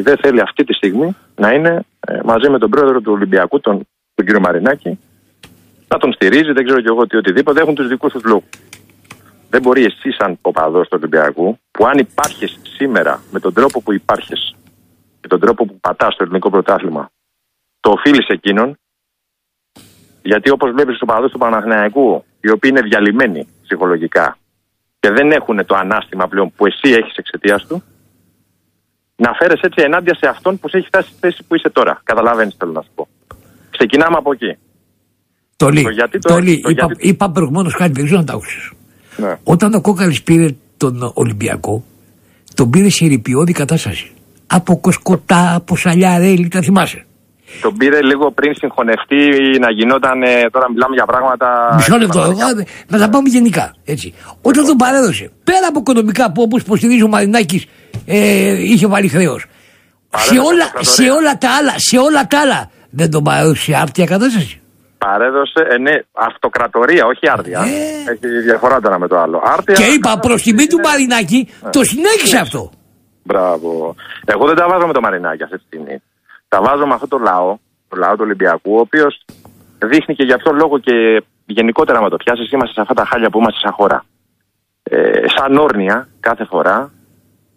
δεν θέλει αυτή τη στιγμή να είναι ε, μαζί με τον πρόεδρο του Ολυμπιακού, τον, τον κύριο Μαρινάκη, να τον στηρίζει, δεν ξέρω κι εγώ τι οτιδήποτε, έχουν τους δικούς τους λόγους. Δεν μπορεί εσύ σαν οπαδός του Ολυμπιακού, που αν υπάρχεις σήμερα με τον τρόπο που υπάρχεις, και τον τρόπο που πατάς στο ελληνικό πρωτάθλημα, το οφείλεις σε εκείνον. Γιατί όπως βλέπεις στου παδού του Παναθηναϊκού, οι οποίοι είναι διαλυμένοι ψυχολογικά και δεν έχουν το ανάστημα πλέον που εσύ έχεις εξαιτίας του, να φέρει έτσι ενάντια σε αυτόν που σε έχει φτάσει στη θέση που είσαι τώρα. Καταλαβαίνεις, θέλω να σου πω. Ξεκινάμε από εκεί. Το το, γιατί το, το είπα, γιατί... είπα προηγουμένως κάτι περισσότερο να τα άκουσες. Ναι. Όταν ο Κόκαλης πήρε τον Ολυμπιακό, τον πήρε σε ρηπιώδη κατάσταση. Από κοσκοτά, από σαλιαρέλη, τα θυμάσαι. Τον πήρε λίγο πριν συγχωνευτεί να γινόταν. Τώρα μιλάμε για πράγματα. Μισό λεπτό. Εγώ, να τα πάμε γενικά. Έτσι. Όταν τον παρέδωσε, πέρα από οικονομικά που όπως υποστηρίζει ο Μαρινάκης ε, είχε βάλει χρέος. Σε όλα, σε, όλα τα άλλα, σε όλα τα άλλα δεν τον παρέδωσε σε άρτια κατάσταση. Παρέδωσε, ε, ναι, αυτοκρατορία, όχι άρτια. Ε. Έχει διαφορά τώρα με το άλλο. Άρτια, και είπα προ τιμή του Μαρινάκη, ε. το συνέχισε αυτό. Μπράβο. Εγώ δεν τα βάζω με το Μαρινάκη αυτή τη στιγμή. Τα βάζω με αυτό το λαό, το λαό του Ολυμπιακού, ο οποίος δείχνει και γι' αυτό λόγο και γενικότερα με το πιάσει, είμαστε σε αυτά τα χάλια που είμαστε σαν χώρα. Ε, σαν όρνια κάθε φορά,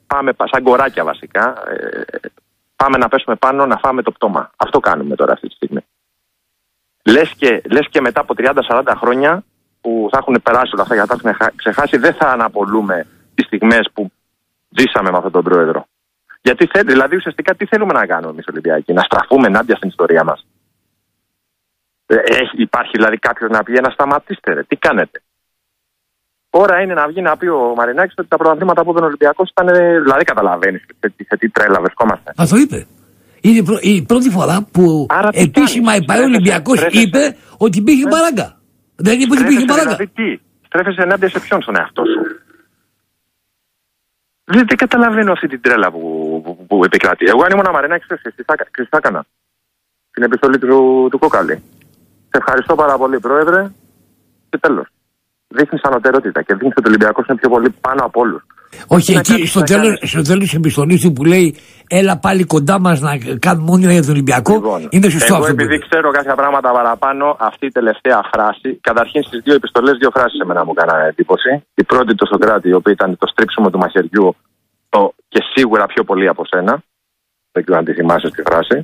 πάμε σαν κοράκια βασικά, ε, πάμε να πέσουμε πάνω να φάμε το πτώμα. Αυτό κάνουμε τώρα αυτή τη στιγμή. Λες και, λες και μετά από 30-40 χρόνια που θα έχουν περάσει όλα αυτά και θα τα έχουν ξεχάσει, δεν θα αναπολούμε τις στιγμές που ζήσαμε με αυτόν τον πρόεδρο. Γιατί θέλει, δηλαδή ουσιαστικά τι θέλουμε να κάνουμε εμείς Ολυμπιακοί, να στραφούμε ενάντια στην ιστορία μας; Ε, υπάρχει δηλαδή κάποιος να πει να σταματήστε, ρε, τι κάνετε; Ώρα είναι να βγει να πει ο Μαρινάκης ότι τα πρωταθλήματα που τον Ολυμπιακό ήταν. Δηλαδή, καταλαβαίνεις σε, σε, τι τρέλα βρισκόμαστε. Μα το είπε. Είναι η πρώτη φορά που Άρα, επίσημα η ΠαΕ Ολυμπιακός είπε ότι υπήρχε παράγκα. Δεν είπε ότι υπήρχε παράγκα. Δηλαδή τι, στρέφεσαι ενάντια σε ποιον στον εαυτό σου; Δεν, δεν καταλαβαίνω αυτή την τρέλα που, που, που επικρατεί. Εγώ αν ήμουν Μαρινάκη, τι θα έκανα. Την επιστολή του, του Κόκαλη. Σε ευχαριστώ πάρα πολύ, Πρόεδρε. Και τέλος. Δείχνεις ανωτερότητα και δείχνεις ότι ο Ολυμπιακός είναι πιο πολύ πάνω από όλους. Όχι, εκεί στο τέλο της επιστολής του που λέει Έλα πάλι κοντά μας να κάνουμε όνειρα για τον Ολυμπιακό. Λοιπόν, είναι σωστό εγώ επειδή ξέρω κάποια πράγματα παραπάνω, αυτή η τελευταία φράση. Καταρχήν στις δύο επιστολές, δύο φράσεις εμένα μου έκαναν εντύπωση. Η πρώτη το Σοκράτη, η οποία ήταν το στρίψιμο του μαχαιριού το, και σίγουρα πιο πολύ από σένα. Δεν ξέρω αν τη θυμάσαι στη φράση.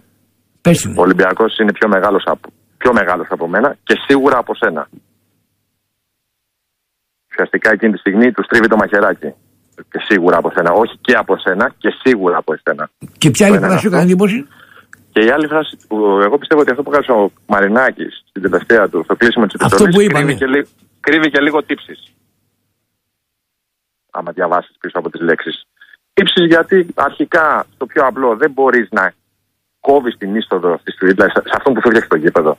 Πες ο Ολυμπιακός είναι πιο μεγάλος από, πιο μεγάλος από μένα και σίγουρα από σένα. Ουσιαστικά εκείνη τη στιγμή τους στρίβει το μαχαιράκι και σίγουρα από σένα. Όχι και από σένα και σίγουρα από εσένα. Και ποια άλλη φράση σου έκανε εντύπωση; Και η άλλη φράση που εγώ πιστεύω ότι αυτό που έκανε ο Μαρινάκης στην τελευταία του, στο κλείσιμο της επιστολής, κρύβει, και λί, κρύβει και λίγο τύψεις. Άμα διαβάσεις πίσω από τις λέξεις. Τύψεις γιατί αρχικά στο πιο απλό δεν μπορείς να κόβεις την είσοδο στη σουίτλα σε αυτόν που φεύγει στο γήπεδο.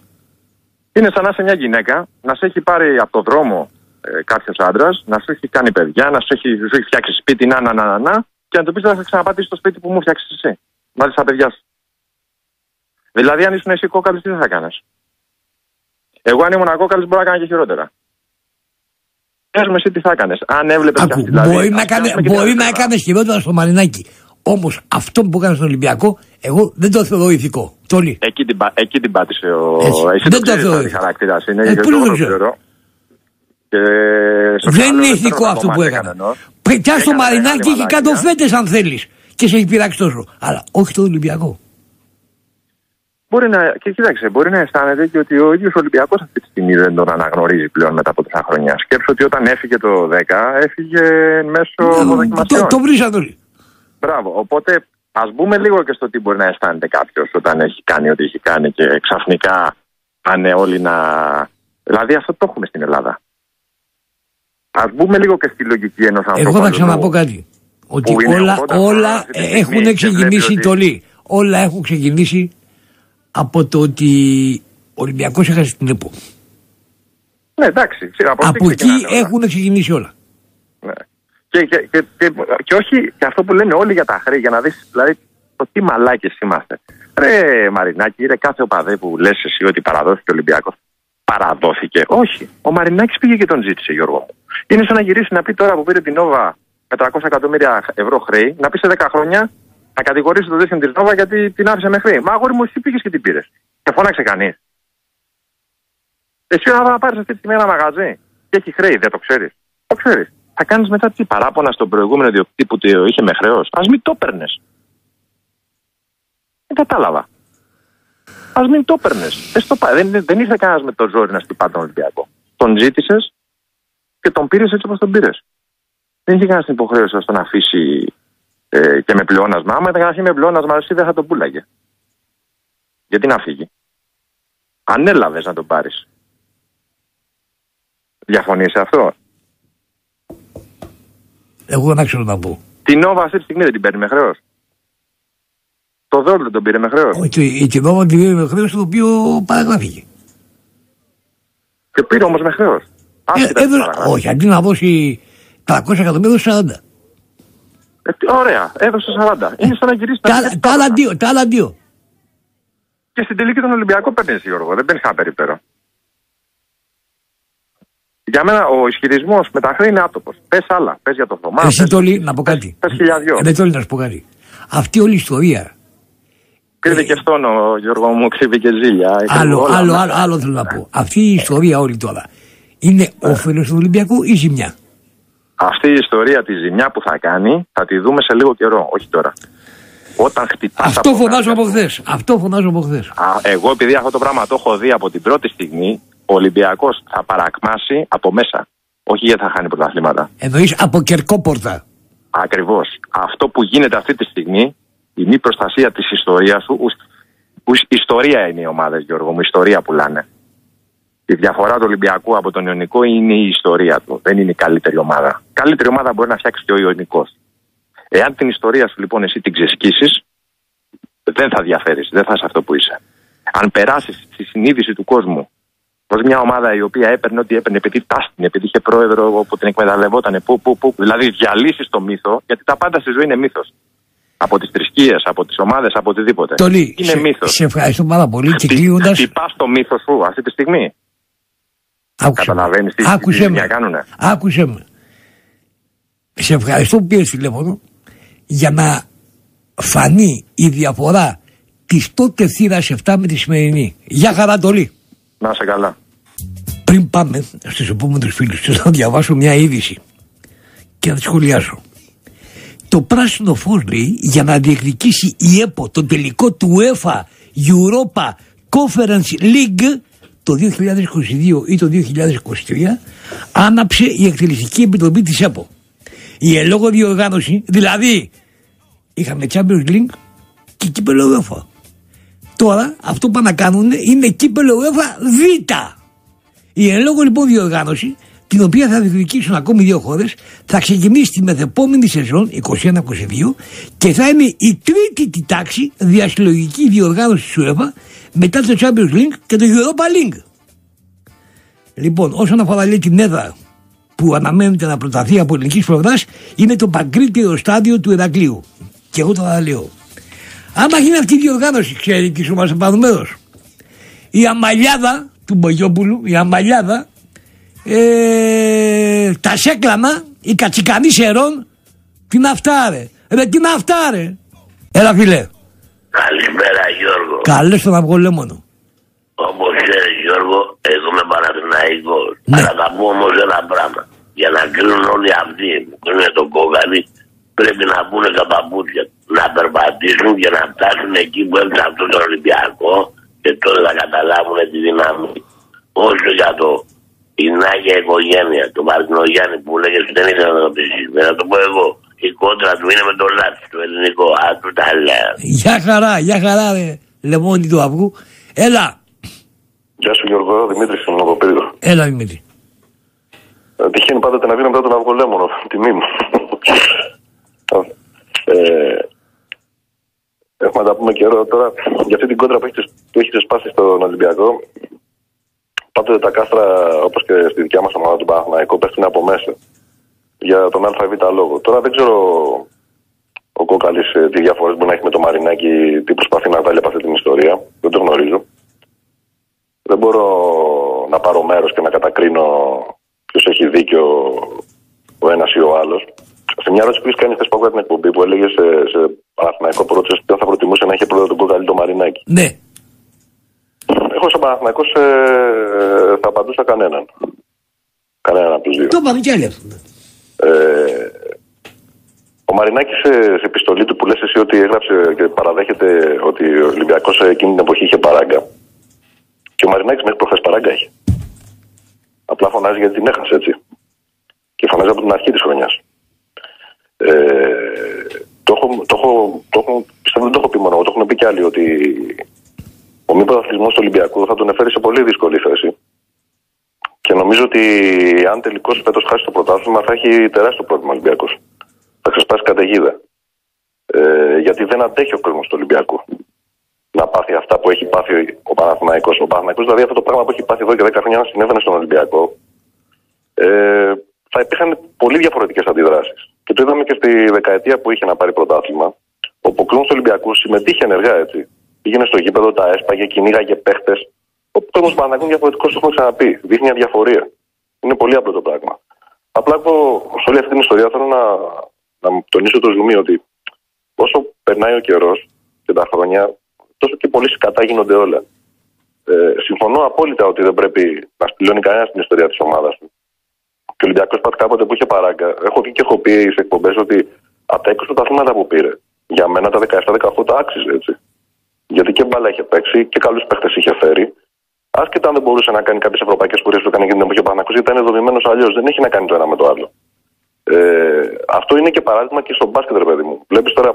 Είναι σαν να είσαι μια γυναίκα, να σε έχει πάρει από το δρόμο ε, κάποιος άντρας να σου έχει κάνει παιδιά, να σου έχει, σου έχει φτιάξει σπίτι, να, να, να, να, και να του πεις ότι θα ξαναπατήσει το σπίτι που μου φτιάξει εσύ. Μαζί στα παιδιά σου. Δηλαδή, αν ήσουν εσύ κόκαλης, τι θα έκανες; Εγώ, αν ήμουν κόκαλης, μπορώ να κάνω και χειρότερα. Πες μου, εσύ τι θα έκανες. Αν έβλεπες κάτι. Δηλαδή, μπορεί να, κάνε, μπορεί να έκανες χειρότερα στο Μαρινάκι. Όμως αυτό που έκανες στον Ολυμπιακό, εγώ δεν το θεωρώ ηθικό. Εκεί την, εκεί την πάτησε ο. Εσύ δεν το, θεωρώ. Χαρακτήρας είναι. Ε, το ξέρω. Δεν είναι ηθικό αυτό που έκανε. Πια στο Μαρινάκι έχει κατοφέτες αν θέλεις και σε έχει πειράξει τόσο. Αλλά όχι το Ολυμπιακό. Μπορεί να, και κοίταξε, μπορεί να αισθάνεται και ότι ο ίδιος Ολυμπιακός αυτή τη στιγμή δεν τον αναγνωρίζει πλέον μετά από τόσα χρόνια. Σκέψω ότι όταν έφυγε το 10, έφυγε μέσω δοκιμασιών. Το, το όλοι. Μπράβο. Οπότε ας μπούμε λίγο και στο τι μπορεί να αισθάνεται κάποιος όταν έχει κάνει ό,τι έχει κάνει και ξαφνικά πάνε όλοι να. Δηλαδή αυτό το έχουμε στην Ελλάδα. Α μπούμε λίγο και στη λογική ενός ανθρώπου. Εγώ θα ξαναπώ κάτι. Ότι όλα, όλα έχουν ξεκινήσει ότι... τολί. Όλα έχουν ξεκινήσει από το ότι ο Ολυμπιακός έχασε την ΕΠΟ. Ναι, εντάξει. Από, από εκεί έχουν ξεκινήσει όλα. Ναι. Και, και, και, και, όχι και αυτό που λένε όλοι για τα χρέη, για να δεις δηλαδή το τι μαλάκες είμαστε. Ρε Μαρινάκη, ρε κάθε οπαδέ που λες εσύ ότι παραδόθηκε ο Ολυμπιακός. Παραδόθηκε. Όχι. Ο Μαρινάκης πήγε και τον ζήτησε, Γιώργο μου. Είναι σαν να γυρίσει να πει τώρα που πήρε την Νόβα με 300 εκατομμύρια ευρώ χρέη, να πει σε 10 χρόνια να κατηγορήσει το δίκτυο της Νόβα γιατί την άφησε με χρέη. Μα αγόρι μου, εσύ πήγες και την πήρες. Και φώναξε κανείς. Εσύ να πάρεις αυτή τη στιγμή ένα μαγαζί και έχει χρέη, δεν το ξέρεις. Το ξέρεις. Θα κάνεις μετά τι παράπονα στον προηγούμενο διοκτήτη που το είχε με χρέος. Α μην το παίρνε. Δεν κατάλαβα. Α μην το έπαιρνες. Δεν, δεν ήρθε κανένας με το ζόρι να στυπά τον Ολυμπιακό. Τον ζήτησες και τον πήρες έτσι όπως τον πήρες. Δεν είχε κανένας την υποχρέωση να τον αφήσει ε, και με πλεόνασμα. Άμα ήταν κανένας με πλεόνασμα, εσύ δεν θα τον πουλάγε. Γιατί να φύγει; Ανέλαβε να τον πάρεις. Διαφωνείς σε αυτό; Εγώ δεν ξέρω να πω. Την Νόβα αυτή τη στιγμή δεν την παίρνει με χρέος. Το δόλο δεν τον πήρε με χρέο. Όχι, η Νόβα την πήρε με χρέο το οποίο παραγράφηκε. Και πήρε όμως με χρέο. Ε, όχι, αντί να δώσει 300 εκατομμύρια, έδωσε 40. Ε, ωραία, έδωσε 40. Είναι σαν να γυρίσει τα, άλλα δύο, τα άλλα δύο. Και στην τελική τον Ολυμπιακό παίρνει Γιώργο, δεν παίρνεις κανένα περίπτερο. Για μένα ο ισχυρισμός με τα χρέη είναι άτοπος. Πες άλλα. Πες για το Θωμά. Εσύ το λέει, να πω κάτι. Πες χιλιαδιό. Δεν το λέει να σου πω κάτι. Αυτή όλη η ιστορία. Κρύβει και αυτόν ο Γιώργο μου, κρύβει και ζήλια. Άλλο, άλλο, άλλο, άλλο θέλω να πω. Αυτή η ιστορία όλη τώρα είναι όφελος του Ολυμπιακού ή ζημιά; Αυτή η ιστορία τη ζημιά που θα κάνει θα τη δούμε σε λίγο καιρό, όχι τώρα. Όταν χτυπάς. Αυτό φωνάζω από χθες. Αυτό φωνάζω από χθες. Εγώ επειδή αυτό το πράγμα το έχω δει από την πρώτη στιγμή, ο Ολυμπιακός θα παρακμάσει από μέσα. Όχι γιατί θα χάνει πρωταθλήματα. Εννοείς από κερκόπορτα. Ακριβώς. Αυτό που γίνεται αυτή τη στιγμή, η μη προστασία της ιστορίας του, ιστορία είναι οι ομάδες, Γιώργο μου, ιστορία πουλάνε. Η διαφορά του Ολυμπιακού από τον Ιωνικό είναι η ιστορία του. Δεν είναι η καλύτερη ομάδα. Καλύτερη ομάδα μπορεί να φτιάξει και ο Ιωνικός. Εάν την ιστορία σου λοιπόν εσύ την ξεσκίσεις, δεν θα διαφέρεις, δεν θα είσαι αυτό που είσαι. Αν περάσεις στη συνείδηση του κόσμου Πω μια ομάδα η οποία έπαιρνε ό,τι έπαιρνε επειδή τάστην, επειδή είχε πρόεδρο που την εκμεταλλευόταν, που, που, που, δηλαδή διαλύσεις το μύθο, γιατί τα πάντα στη ζωή είναι μύθος. Από τις θρησκείες, από τις ομάδες, από οτιδήποτε. Τολί, είναι μύθος. Σε ευχαριστώ πάρα πολύ. Και κλείνοντα. Χτυπάς το μύθος σου αυτή τη στιγμή. Καταλαβαίνεις τι Άκουσε με. κάνουνε. Άκουσε με. Σε ευχαριστώ που πήρες τηλέφωνο για να φανεί η διαφορά της τότε θύρας 7 με τη σημερινή. Γεια χαρά, Τολί. Να σε καλά. Πριν πάμε στους επόμενους φίλους, θα διαβάσω μια είδηση και να τη σχολιάσω. Το πράσινο φως λέει για να διεκδικήσει η ΕΠΟ το τελικό του UEFA Europa Conference League το 2022 ή το 2023 άναψε η εκτελεστική επιτροπή της ΕΠΟ. Η ελόγω διοργάνωση, δηλαδή είχαμε Champions League και κύπελο UEFA. Τώρα αυτό που πάνε να κάνουν είναι κύπελο UEFA Β. Η εν λόγω λοιπόν διοργάνωση, την οποία θα διεκδικήσουν ακόμη δύο χώρες, θα ξεκινήσει τη μεθεπόμενη σεζόν 21-22 και θα είναι η τρίτη τη τάξη διασυλλογική διοργάνωση της UEFA μετά το Champions League και το Europa League. Λοιπόν, όσον αφορά λέει την έδρα που αναμένεται να προταθεί από ελληνικής πλευράς, είναι το παγκρίτιο στάδιο του Ερακλείου. Και εγώ τώρα λέω, Άμα γίνει αυτή η διοργάνωση, ξέρει και σου μας μέρο. Η αμαλιάδα του Μπογιόπουλου, η αμαλιάδα, ε, τα σέκλανα, η κατσικανή σερών, την αυτάρε. Ρε την αυτάρε. Έλα φίλε. Καλημέρα Γιώργο. Καλές στον αυγολέμονο. Όπως ξέρεις Γιώργο, εγώ είμαι Παναθηναϊκός. Ναι. Αλλά θα πω όμως ένα πράγμα. Για να κρίνουν όλοι αυτοί που κρίνουν τον κόκαλη, πρέπει να μπουν τα παπούτσια να περπατήσουν και να φτάσουν εκεί που έφτασε αυτό το Ολυμπιακό και τότε θα καταλάβουν τη δύναμη. Όσο για το η Νάγια οικογένεια, το Μαρτινογιάννη που λέγε δεν ήθελα να το πει. Να το πω εγώ. Η κόντρα του είναι με το λάθος το ελληνικό. Άτου τα λέω. Γεια χαρά, γεια χαρά, ρε. Λεμόνι του αυγού. Έλα. Γεια σου Γιώργο, Δημήτρη είμαι από Πύργο. Έλα Δημήτρη. Ε, τυχαίνει πάντα να βγει μετά τον αυγολέμονο. Τιμή μου. Ε, έχουμε να τα πούμε καιρό τώρα για αυτή την κόντρα που έχει, που έχει σπάσει στον Ολυμπιακό. Πάντοτε τα κάστρα, όπως και στη δικιά μας ομάδα του Παναθηναϊκού, πέφτουν από μέσα για τον ΑΒ λόγο. Τώρα δεν ξέρω ο Κόκαλης ε, τι διαφορές μπορεί να έχει με το Μαρινάκι, τι προσπαθεί να βγάλει από αυτή την ιστορία. Δεν το γνωρίζω. Δεν μπορώ να πάρω μέρος και να κατακρίνω ποιος έχει δίκιο ο ένας ή ο άλλος. Σε μια ερώτηση που έχει κάνει χθες από την εκπομπή που έλεγε σε, σε Παναθηναϊκό που ρώτησε θα προτιμούσε να έχει πρόεδρο τον Κόκαλη το Μαρινάκι. Ναι. Εγώ σαν Παναθηναϊκός ε, θα απαντούσα κανέναν. Κανέναν από τους δύο. Το είπαμε κι άλλοι ε, Ο Μαρινάκης σε, σε επιστολή του που λες εσύ ότι έγραψε και παραδέχεται ότι ο Ολυμπιακός εκείνη την εποχή είχε παράγκα. Και ο Μαρινάκης μέχρι προχθές παράγκα έχει. Απλά φωνάζει γιατί την έχασε έτσι. Και φωνάζει από την αρχή της χρονιάς. Ε, το, έχω, το, έχω, το έχω, πιστεύω δεν το έχω πει μόνο, εγώ, το έχουν πει κι άλλοι ότι ο μη πρωταθλητισμός του Ολυμπιακού θα τον εφέρει σε πολύ δύσκολη θέση. Και νομίζω ότι αν τελικώς φέτος χάσει το πρωτάθλημα θα έχει τεράστιο πρόβλημα ο Ολυμπιακός. Θα ξεσπάσει καταιγίδα. Ε, γιατί δεν αντέχει ο κόσμος του Ολυμπιακού να πάθει αυτά που έχει πάθει ο Παναθηναϊκός. Ο Παναθηναϊκός δηλαδή αυτό το πράγμα που έχει πάθει εδώ και 10 χρόνια να συνέβαινε στον Ολυμπιακό ε, θα υπήρχαν πολύ διαφορετικές αντιδράσεις. Και το είδαμε και στη δεκαετία που είχε να πάρει πρωτάθλημα. Ο κόσμος του Ολυμπιακού συμμετείχε ενεργά έτσι. Πήγαινε στο γήπεδο, τα έσπαγε, κυνήγαγε παίχτες. Ο κόσμο του Παναθηναϊκού είναι διαφορετικό, το έχουμε ξαναπεί. Δείχνει μια διαφορία. Είναι πολύ απλό το πράγμα. Απλά εγώ σε όλη αυτή την ιστορία θέλω να, να τονίσω το ζουμί ότι όσο περνάει ο καιρός και τα χρόνια, τόσο και πολύ σκατά γίνονται όλα. Ε, συμφωνώ απόλυτα ότι δεν πρέπει να σπηλώνει κανένας την ιστορία της ομάδας του. Και ο Ολυμπιακός Πατ κάποτε που είχε παράγκα. Έχω βγει και έχω πει σε εκπομπές ότι από τα 20 πρωταθλήματα που πήρε, για μένα τα 17-18 τα άξιζε έτσι. Γιατί και μπάλα είχε παίξει και καλούς παίχτες είχε φέρει. Άσχετα αν δεν μπορούσε να κάνει κάποιες ευρωπαϊκές πορείες που έκανε και την εποχή Παναγιώτη, γιατί ήταν δομημένο αλλιώς. Δεν έχει να κάνει το ένα με το άλλο. Ε, αυτό είναι και παράδειγμα και στο μπάσκετ, ρε παιδί μου. Βλέπεις τώρα,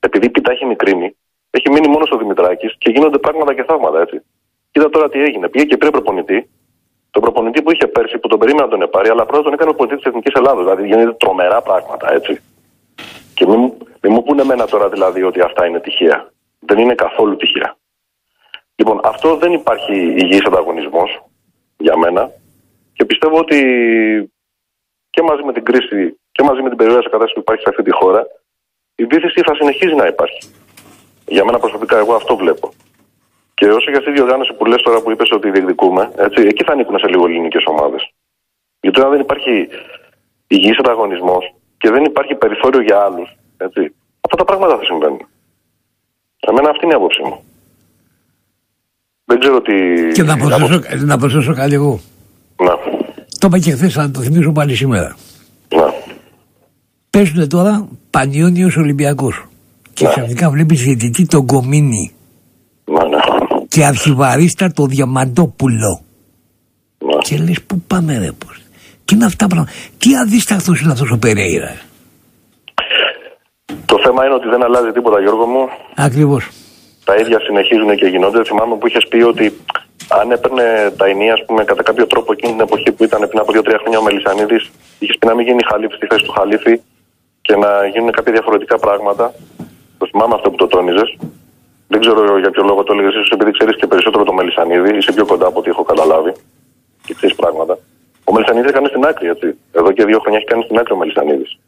επειδή η πιτά έχει μικρύνει, έχει μείνει μόνο στο Δημητράκης και γίνονται πράγματα και θαύματα έτσι. Κοίτα τώρα τι έγινε. Πήγε και πήρε προπονητή. Τον προπονητή που είχε πέρσι, που τον περίμενα να τον επάρει, αλλά πρώτα τον έκανε προπονητή της Εθνικής Ελλάδα. Δηλαδή γίνεται τρομερά πράγματα έτσι. Και μην, μην μου πούνε εμένα τώρα δηλαδή ότι αυτά είναι τυχαία. Δεν είναι καθόλου τυχαία. Λοιπόν, αυτό δεν υπάρχει υγιής ανταγωνισμός για μένα και πιστεύω ότι και μαζί με την κρίση και μαζί με την περιοχή κατάσταση που υπάρχει σε αυτή τη χώρα η βήθηση θα συνεχίζει να υπάρχει. Για μένα προσωπικά εγώ αυτό βλέπω. Και όσο για αυτή η διοργάνωση που λες τώρα που είπες ότι διεκδικούμε, έτσι, εκεί θα ανήκουν σε λίγο ελληνικές ομάδες. Γιατί όταν δεν υπάρχει υγιής ανταγωνισμός και δεν υπάρχει περιθώριο για άλλους, έτσι, αυτά τα πράγματα θα συμβαίνουν. Εμένα αυτή είναι η άποψή μου. Δεν ξέρω τι. Και να προσθέσω, να προσθέσω κάτι εγώ. Να. Το είπα και χθες, να το θυμίσω πάλι σήμερα. Να. Παίζουν τώρα Πανιόνιος Ολυμπιακός. Και Ναι. ξαφνικά βλέπεις διαιτητή τον Κομίνη. Να, ναι. Και αρχιβαρίστα το Διαμαντόπουλο. Ναι. Και λες, πού πάμε, ρε, πώς. Τι είναι αυτά τα πράγματα. Τι αδίσταχτος είναι αυτός ο Περέιρας. Το θέμα είναι ότι δεν αλλάζει τίποτα, Γιώργο μου. Ακριβώς. Τα ίδια συνεχίζουν και γίνονται. Θυμάμαι που είχες πει ότι αν έπαιρνε τα ενία, ας πούμε, κατά κάποιο τρόπο εκείνη την εποχή που ήταν πριν από 2-3 χρόνια ο Μελισανίδης, είχες πει να μην γίνει χαλίφη στη θέση του χαλίφη και να γίνουν κάποια διαφορετικά πράγματα. Το θυμάμαι αυτό που το τόνιζες. Δεν ξέρω για ποιο λόγο το έλεγες, ίσως επειδή ξέρεις και περισσότερο το Μελισανίδη, είσαι πιο κοντά από ό,τι έχω καταλάβει και ξέρεις πράγματα. Ο Μελισανίδη έκανε στην άκρη, έτσι. Εδώ και δύο χρόνια έχει κάνει στην άκρη ο Μελισανίδης.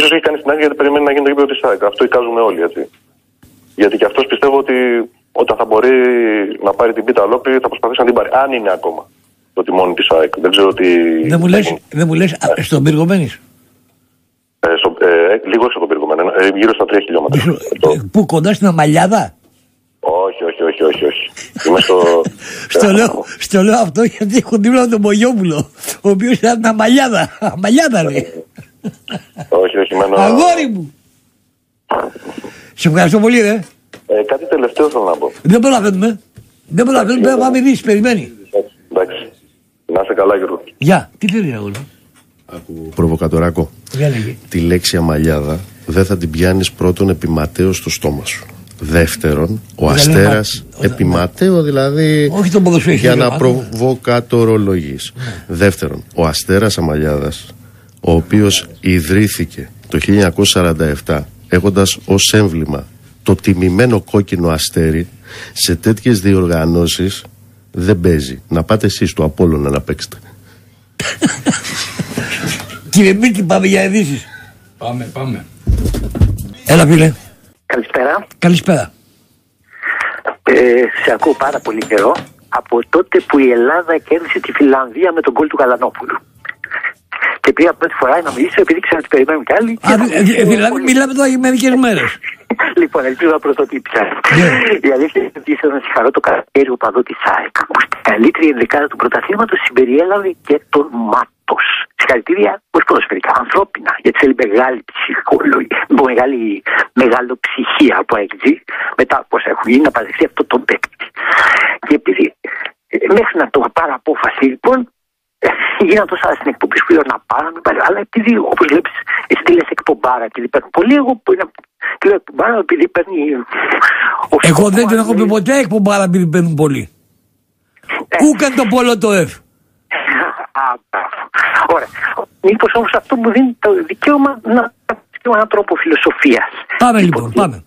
Σω έχει κάνει στην άκρη γιατί περιμένει να γίνει το γήπεδο της ΣΑΕΚ. Αυτό εικάζουμε όλοι, έτσι. Γιατί και αυτός πιστεύω ότι όταν θα μπορεί να πάρει την πίτα ολόκληρη θα προσπαθήσει να την πάρει. Αν είναι ακόμα το τιμόνι της ΑΕΚ. Δεν ξέρω τι. Δεν μου λε, δεν μου λες, α, στον πύργο μένεις. Ε, στο, ε, λίγο έξω από τον πύργο, ε, γύρω στα 3 χιλιόμετρα. Ε, Πού κοντά στην Αμαλιάδα; όχι, όχι, όχι, όχι, όχι. Είμαι στο. <laughs> Στο λέω, <laughs> στο λέω αυτό γιατί έχω δίπλα τον Μπογιόπουλο, ο οποίος ήταν την Αμαλιάδα. Αμαλιάδα ρε. Όχι, όχι, μένω. Αγόρι μου. Σε ευχαριστώ πολύ, ρε. Ε, κάτι τελευταίο θέλω να πω. Δεν προλαβαίνουμε. Δεν προλαβαίνουμε, πρέπει να πάμε ειδήσει, περιμένει. Εντάξει. Να είστε καλά, Γιώργο. Γεια, τι θέλει αγόρι. Προβοκατοράκο. Για λέγε. Τη λέξη αμαλιάδα δεν θα την πιάνεις πρώτον επιματέω στο στόμα σου. Δεύτερον, ο Δεν αστέρας λέμε- επιματέω δηλαδή Όχι το ποδοσφαίρι, για κύριε να Μάθο. προβοκατορολογείς. Δεύτερον, ο αστέρας αμαλιάδας, ο οποίος ιδρύθηκε το 1947 έχοντας ως έμβλημα το τιμημένο κόκκινο αστέρι σε τέτοιες διοργανώσεις δεν παίζει. Να πάτε εσείς στο Απόλλωνα να παίξετε. <laughs> Κύριε Μίκη, πάμε για ειδήσεις. Πάμε, πάμε. Έλα, φίλε. Καλησπέρα. Καλησπέρα. Ε, σε ακούω πάρα πολύ καιρό. Από τότε που η Ελλάδα κέρδισε τη Φιλανδία με τον γκολ του Καλανόπουλου. Και πήγα πρώτη φορά να μιλήσω επειδή ξέρω ότι περιμένουν κι άλλοι. Α, ε, δηλαδή μιλάμε τώρα για μερικές μέρες. <laughs> λοιπόν, ελπίζω να πρωτοτύπησα. Η αλήθεια είναι ότι ήθελα να συγχαρώ το καρακτήριο παδό της ΑΕΚ. Που στην καλύτερη ενδεκάδα του πρωταθλήματος συμπεριέλαβε και τον Μάτος. Συγχαρητήρια όχι ποδοσφαιρικά, ανθρώπινα. Γιατί θέλει μεγάλη ψυχολογία, μεγάλη, μεγάλο ψυχία από έξι μετά πώς έχουν γίνει να παραδεχθεί αυτό το παίκτη. Και επειδή ε, μέχρι να το πάρω απόφαση λοιπόν, Γίνανε τόσα στην εκπομπή σου να πάρω, αλλά επειδή όπως βλέπεις, εσύ τη λες εκπομπάρα, επειδή παίρνουν πολύ, εγώ που είναι. Τη λέω εκπομπάρα, επειδή παίρνει. Εγώ δεν την έχω πει ποτέ εκπομπάρα, επειδή παίρνουν πολύ. Ε. Πού κάνει το πόλο το F. Ωραία. Μήπως όμως αυτό μου δίνει το δικαίωμα να έναν τρόπο φιλοσοφίας. Πάμε λοιπόν, λοιπόν πάμε.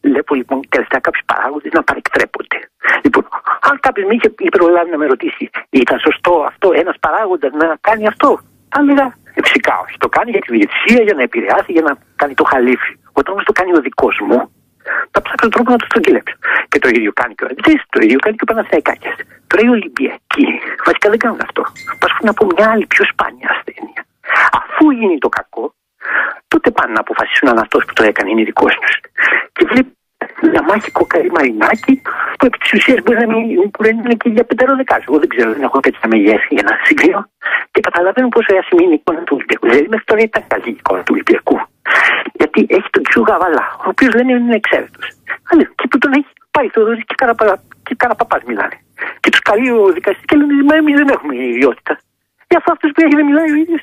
Βλέπω λοιπόν τελευταία κάποιου παράγοντες να παρεκτρέπονται. Λοιπόν, αν κάποιος με είχε προλάβει να με ρωτήσει, ήταν σωστό αυτό ένας παράγοντας να κάνει αυτό, θα έλεγα «Ε, φυσικά όχι. Το κάνει για τη διετησία, για να επηρεάσει, για να κάνει το χαλίφι. Όταν όμως το κάνει ο δικός μου, θα ψάξω τον τρόπο να το στρογγυλέψω. Και το ίδιο κάνει και ο Αντζή, το ίδιο κάνει και ο Παναθαϊκάκη. Τώρα οι Ολυμπιακοί βασικά δεν κάνουν αυτό. Πάσχουν από μια άλλη πιο σπάνια ασθένεια. Αφού γίνει το κακό, τότε πάνε να αποφασίσουν αν αυτό που το έκανε είναι δικός τους. Και βλέπει μια μάχη κοκκαρί μαρινάκι που επί της ουσίας μπορεί να μην είναι και για πενταροδεκάδε. Εγώ δεν ξέρω, δεν έχω τέτοια μεγέθη για να συγκρίνω. Και καταλαβαίνω πόσο άσχημη είναι η εικόνα του Ολυμπιακού. Δηλαδή μέχρι τώρα ήταν καλή η εικόνα του Ολυμπιακού. Γιατί έχει τον Κιού Γαβαλά, ο οποίος λένε είναι εξαίρετος. Αλλά και που τον έχει πάει το και, καραπα, και καραπαπάς μιλάνε. Και τους καλεί ο δικαστής και λένε Μα εμείς δεν έχουμε ιδιότητα. Για αυτό αυτός που έχει δεν μιλάει ο ίδιος.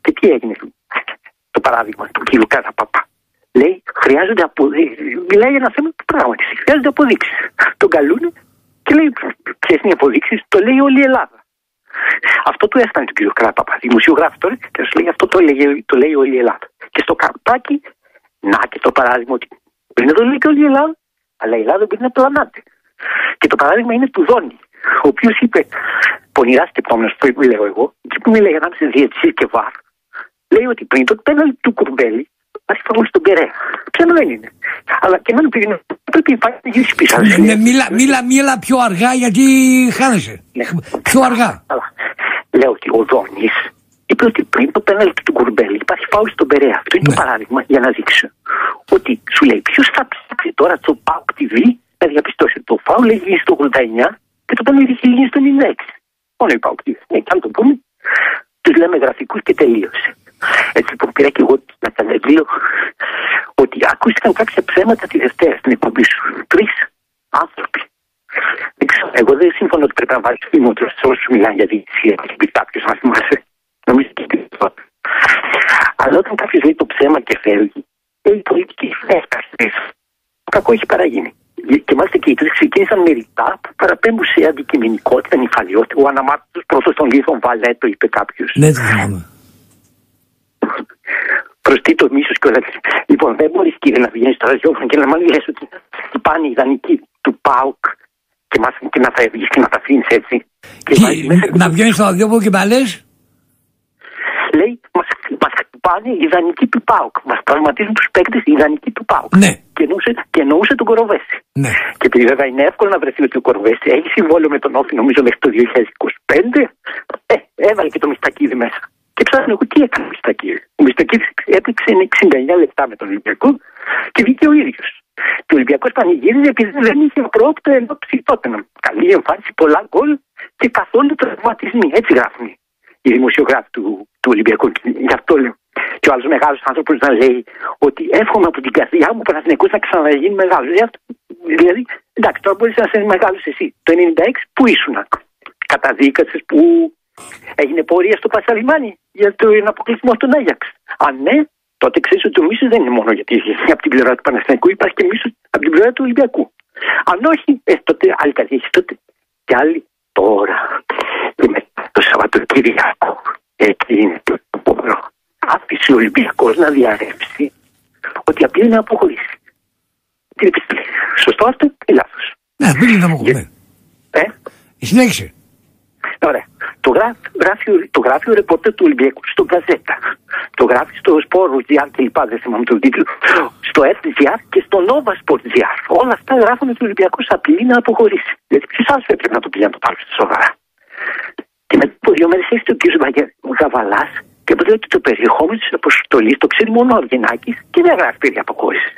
Και τι έγινε το παράδειγμα του κύριου Καραπαπά. Λέει, χρειάζονται αποδείξεις. Μιλάει για ένα θέμα που πράγματι χρειάζονται αποδείξεις. Τον καλούν και λέει, ποιε είναι οι αποδείξεις, το λέει όλη η Ελλάδα. Αυτό του έφτανε του κ. Κραπαπά. Δημοσιογράφο τώρα και σου λέει αυτό το, λέει, το λέει όλη η Ελλάδα. Και στο καρτάκι, να και το παράδειγμα ότι πριν το λέει και όλη η Ελλάδα, αλλά η Ελλάδα πριν να το λαμβάνει. Και το παράδειγμα είναι του Δόνη, ο οποίος είπε, πονηράς σκεπτόμενο που λέω εγώ, και που μιλάει ανάμεσα διετησία και βάρ, λέει ότι πριν το πέναλ του Κουρμπέλη Ας πάμε στον Περέα. Πιανό δεν είναι. Αλλά και να πήγαινε. Πρέπει να υπάρχει γύρι πίσω. Ναι, ναι, μίλα, μίλα, μίλα πιο αργά γιατί χάνεσαι. Ναι. Πιο αργά. Αλλά, λέω ότι ο Δόνης είπε ότι πριν το πέναλτι του Κουρμπέλη υπάρχει φάουλ στον Περέα. Αυτό είναι ναι. το παράδειγμα για να δείξω. Ότι σου λέει ποιος θα ψάξει τώρα το PAUK TV να διαπιστώσει το φάουλ έχει γίνει στο 89 και το πέναλτι έχει γίνει στο 96. Μόνο η PAUK TV. Ναι, και αν το πούμε, τους λέμε γραφικούς και τελείωσε. Έτσι λοιπόν πήρα και εγώ να καταγγείλω ότι ακούστηκαν κάποια ψέματα τη Δευτέρα στην εκπομπή σου. Τρεις άνθρωποι. Εγώ δεν συμφωνώ ότι πρέπει να βάλεις φήμοτρο σε όσους μιλάνε για διοικησία και πει κάποιος να θυμάσαι. Νομίζω και τίποτα. Αλλά όταν κάποιος λέει το ψέμα και φεύγει, η πολιτική έφτασε. Το κακό έχει παραγίνει. Και μάλιστα και οι τρεις ξεκίνησαν με ρητά που παραπέμπουν σε αντικειμενικότητα, νυφαλιότητα. Ο αναμάρτητος πρώτο των λίθων Βαλέτο, είπε κάποιος. Ναι, δεν θυμάμαι. Προστεί το μίσος και όλα Λοιπόν, δεν μπορείς κύριε να βγαίνεις στο ραδιόφωνο και να μα λες ότι πάνε ιδανικοί του ΠΑΟΚ και, μας, και να φεύγει και να τα αφήνεις έτσι. Και να βγαίνεις στο ραδιόφωνο και να λες; Λέει, μα χτυπάνε οι ιδανικοί του ΠΑΟΚ. Μας τραυματίζουν τους παίκτες οι ιδανικοί του ΠΑΟΚ. Ναι. Και εννοούσε, και εννοούσε τον Κοροβέση. Ναι. Και επειδή βέβαια είναι εύκολο να βρεθεί ότι ο Κοροβέση έχει συμβόλαιο με τον Όφη νομίζω μέχρι το 2025, ε, έβαλε και το μιστακίδι μέσα. Και ψάχνω εγώ τι έκανε ο Μιστακή. Ο Μιστακή έπαιξε 69 λεπτά με τον Ολυμπιακό και βγήκε ο ίδιος. Και ο Ολυμπιακός πανηγύριζε επειδή δεν είχε πρόοπτο ενώ ψητότενα. Καλή εμφάνιση, πολλά γκολ και καθόλου τραυματισμοί. Έτσι γράφουν οι δημοσιογράφοι του, του Ολυμπιακού. Γι' αυτό λέω. Και ο άλλος μεγάλος άνθρωπος να λέει ότι εύχομαι από την καρδιά μου Παναθηναϊκός να ξαναγίνει μεγάλος. Δηλαδή, εντάξει, τώρα μπορείς να είσαι μεγάλος εσύ. Το 96 που ήσουν. Καταδίκασες που Έγινε πορεία στο Πασαλιμάνι για τον αποκλεισμό του Άγιαξ. Αν ναι, τότε ξέρεις ότι το μίσος δεν είναι μόνο γιατί από την πλευρά του Παναθηναϊκού, υπάρχει και μίσος από την πλευρά του Ολυμπιακού. Αν όχι, ε, τότε άλλη κάτι έχεις τότε. Και άλλη τώρα. Και μετά το Σαββατοκύριακο. Εκεί είναι το πόρο. Άφησε ο Ολυμπιακός να διαρρεύσει ότι απλή να αποχωρήσει. Την επιστολή. Σωστό αυτό ή λάθος; Ναι, δεν είναι να Ε; Συνέχισε. Ωραία. Το γράφει, το γράφει ο ρεπόρτερ του Ολυμπιακού στο Γκαζέτα. Το γράφει στο Σπόρο GR και λοιπά, δεν θυμάμαι τον τίτλο. Στο FGR και στο Nova Sport GR. Όλα αυτά γράφουν ότι ο Ολυμπιακός απειλεί να αποχωρήσει. Γιατί ποιος άλλος έπρεπε να το πει να το πάρει στο σοβαρά. Και μετά από δύο μέρες έρχεται ο κ. Γαβαλάς Και μου λέει ότι το περιεχόμενο της αποστολής το ξέρει μόνο ο Αυγενάκη και δεν γράφει περί αποχώρησης.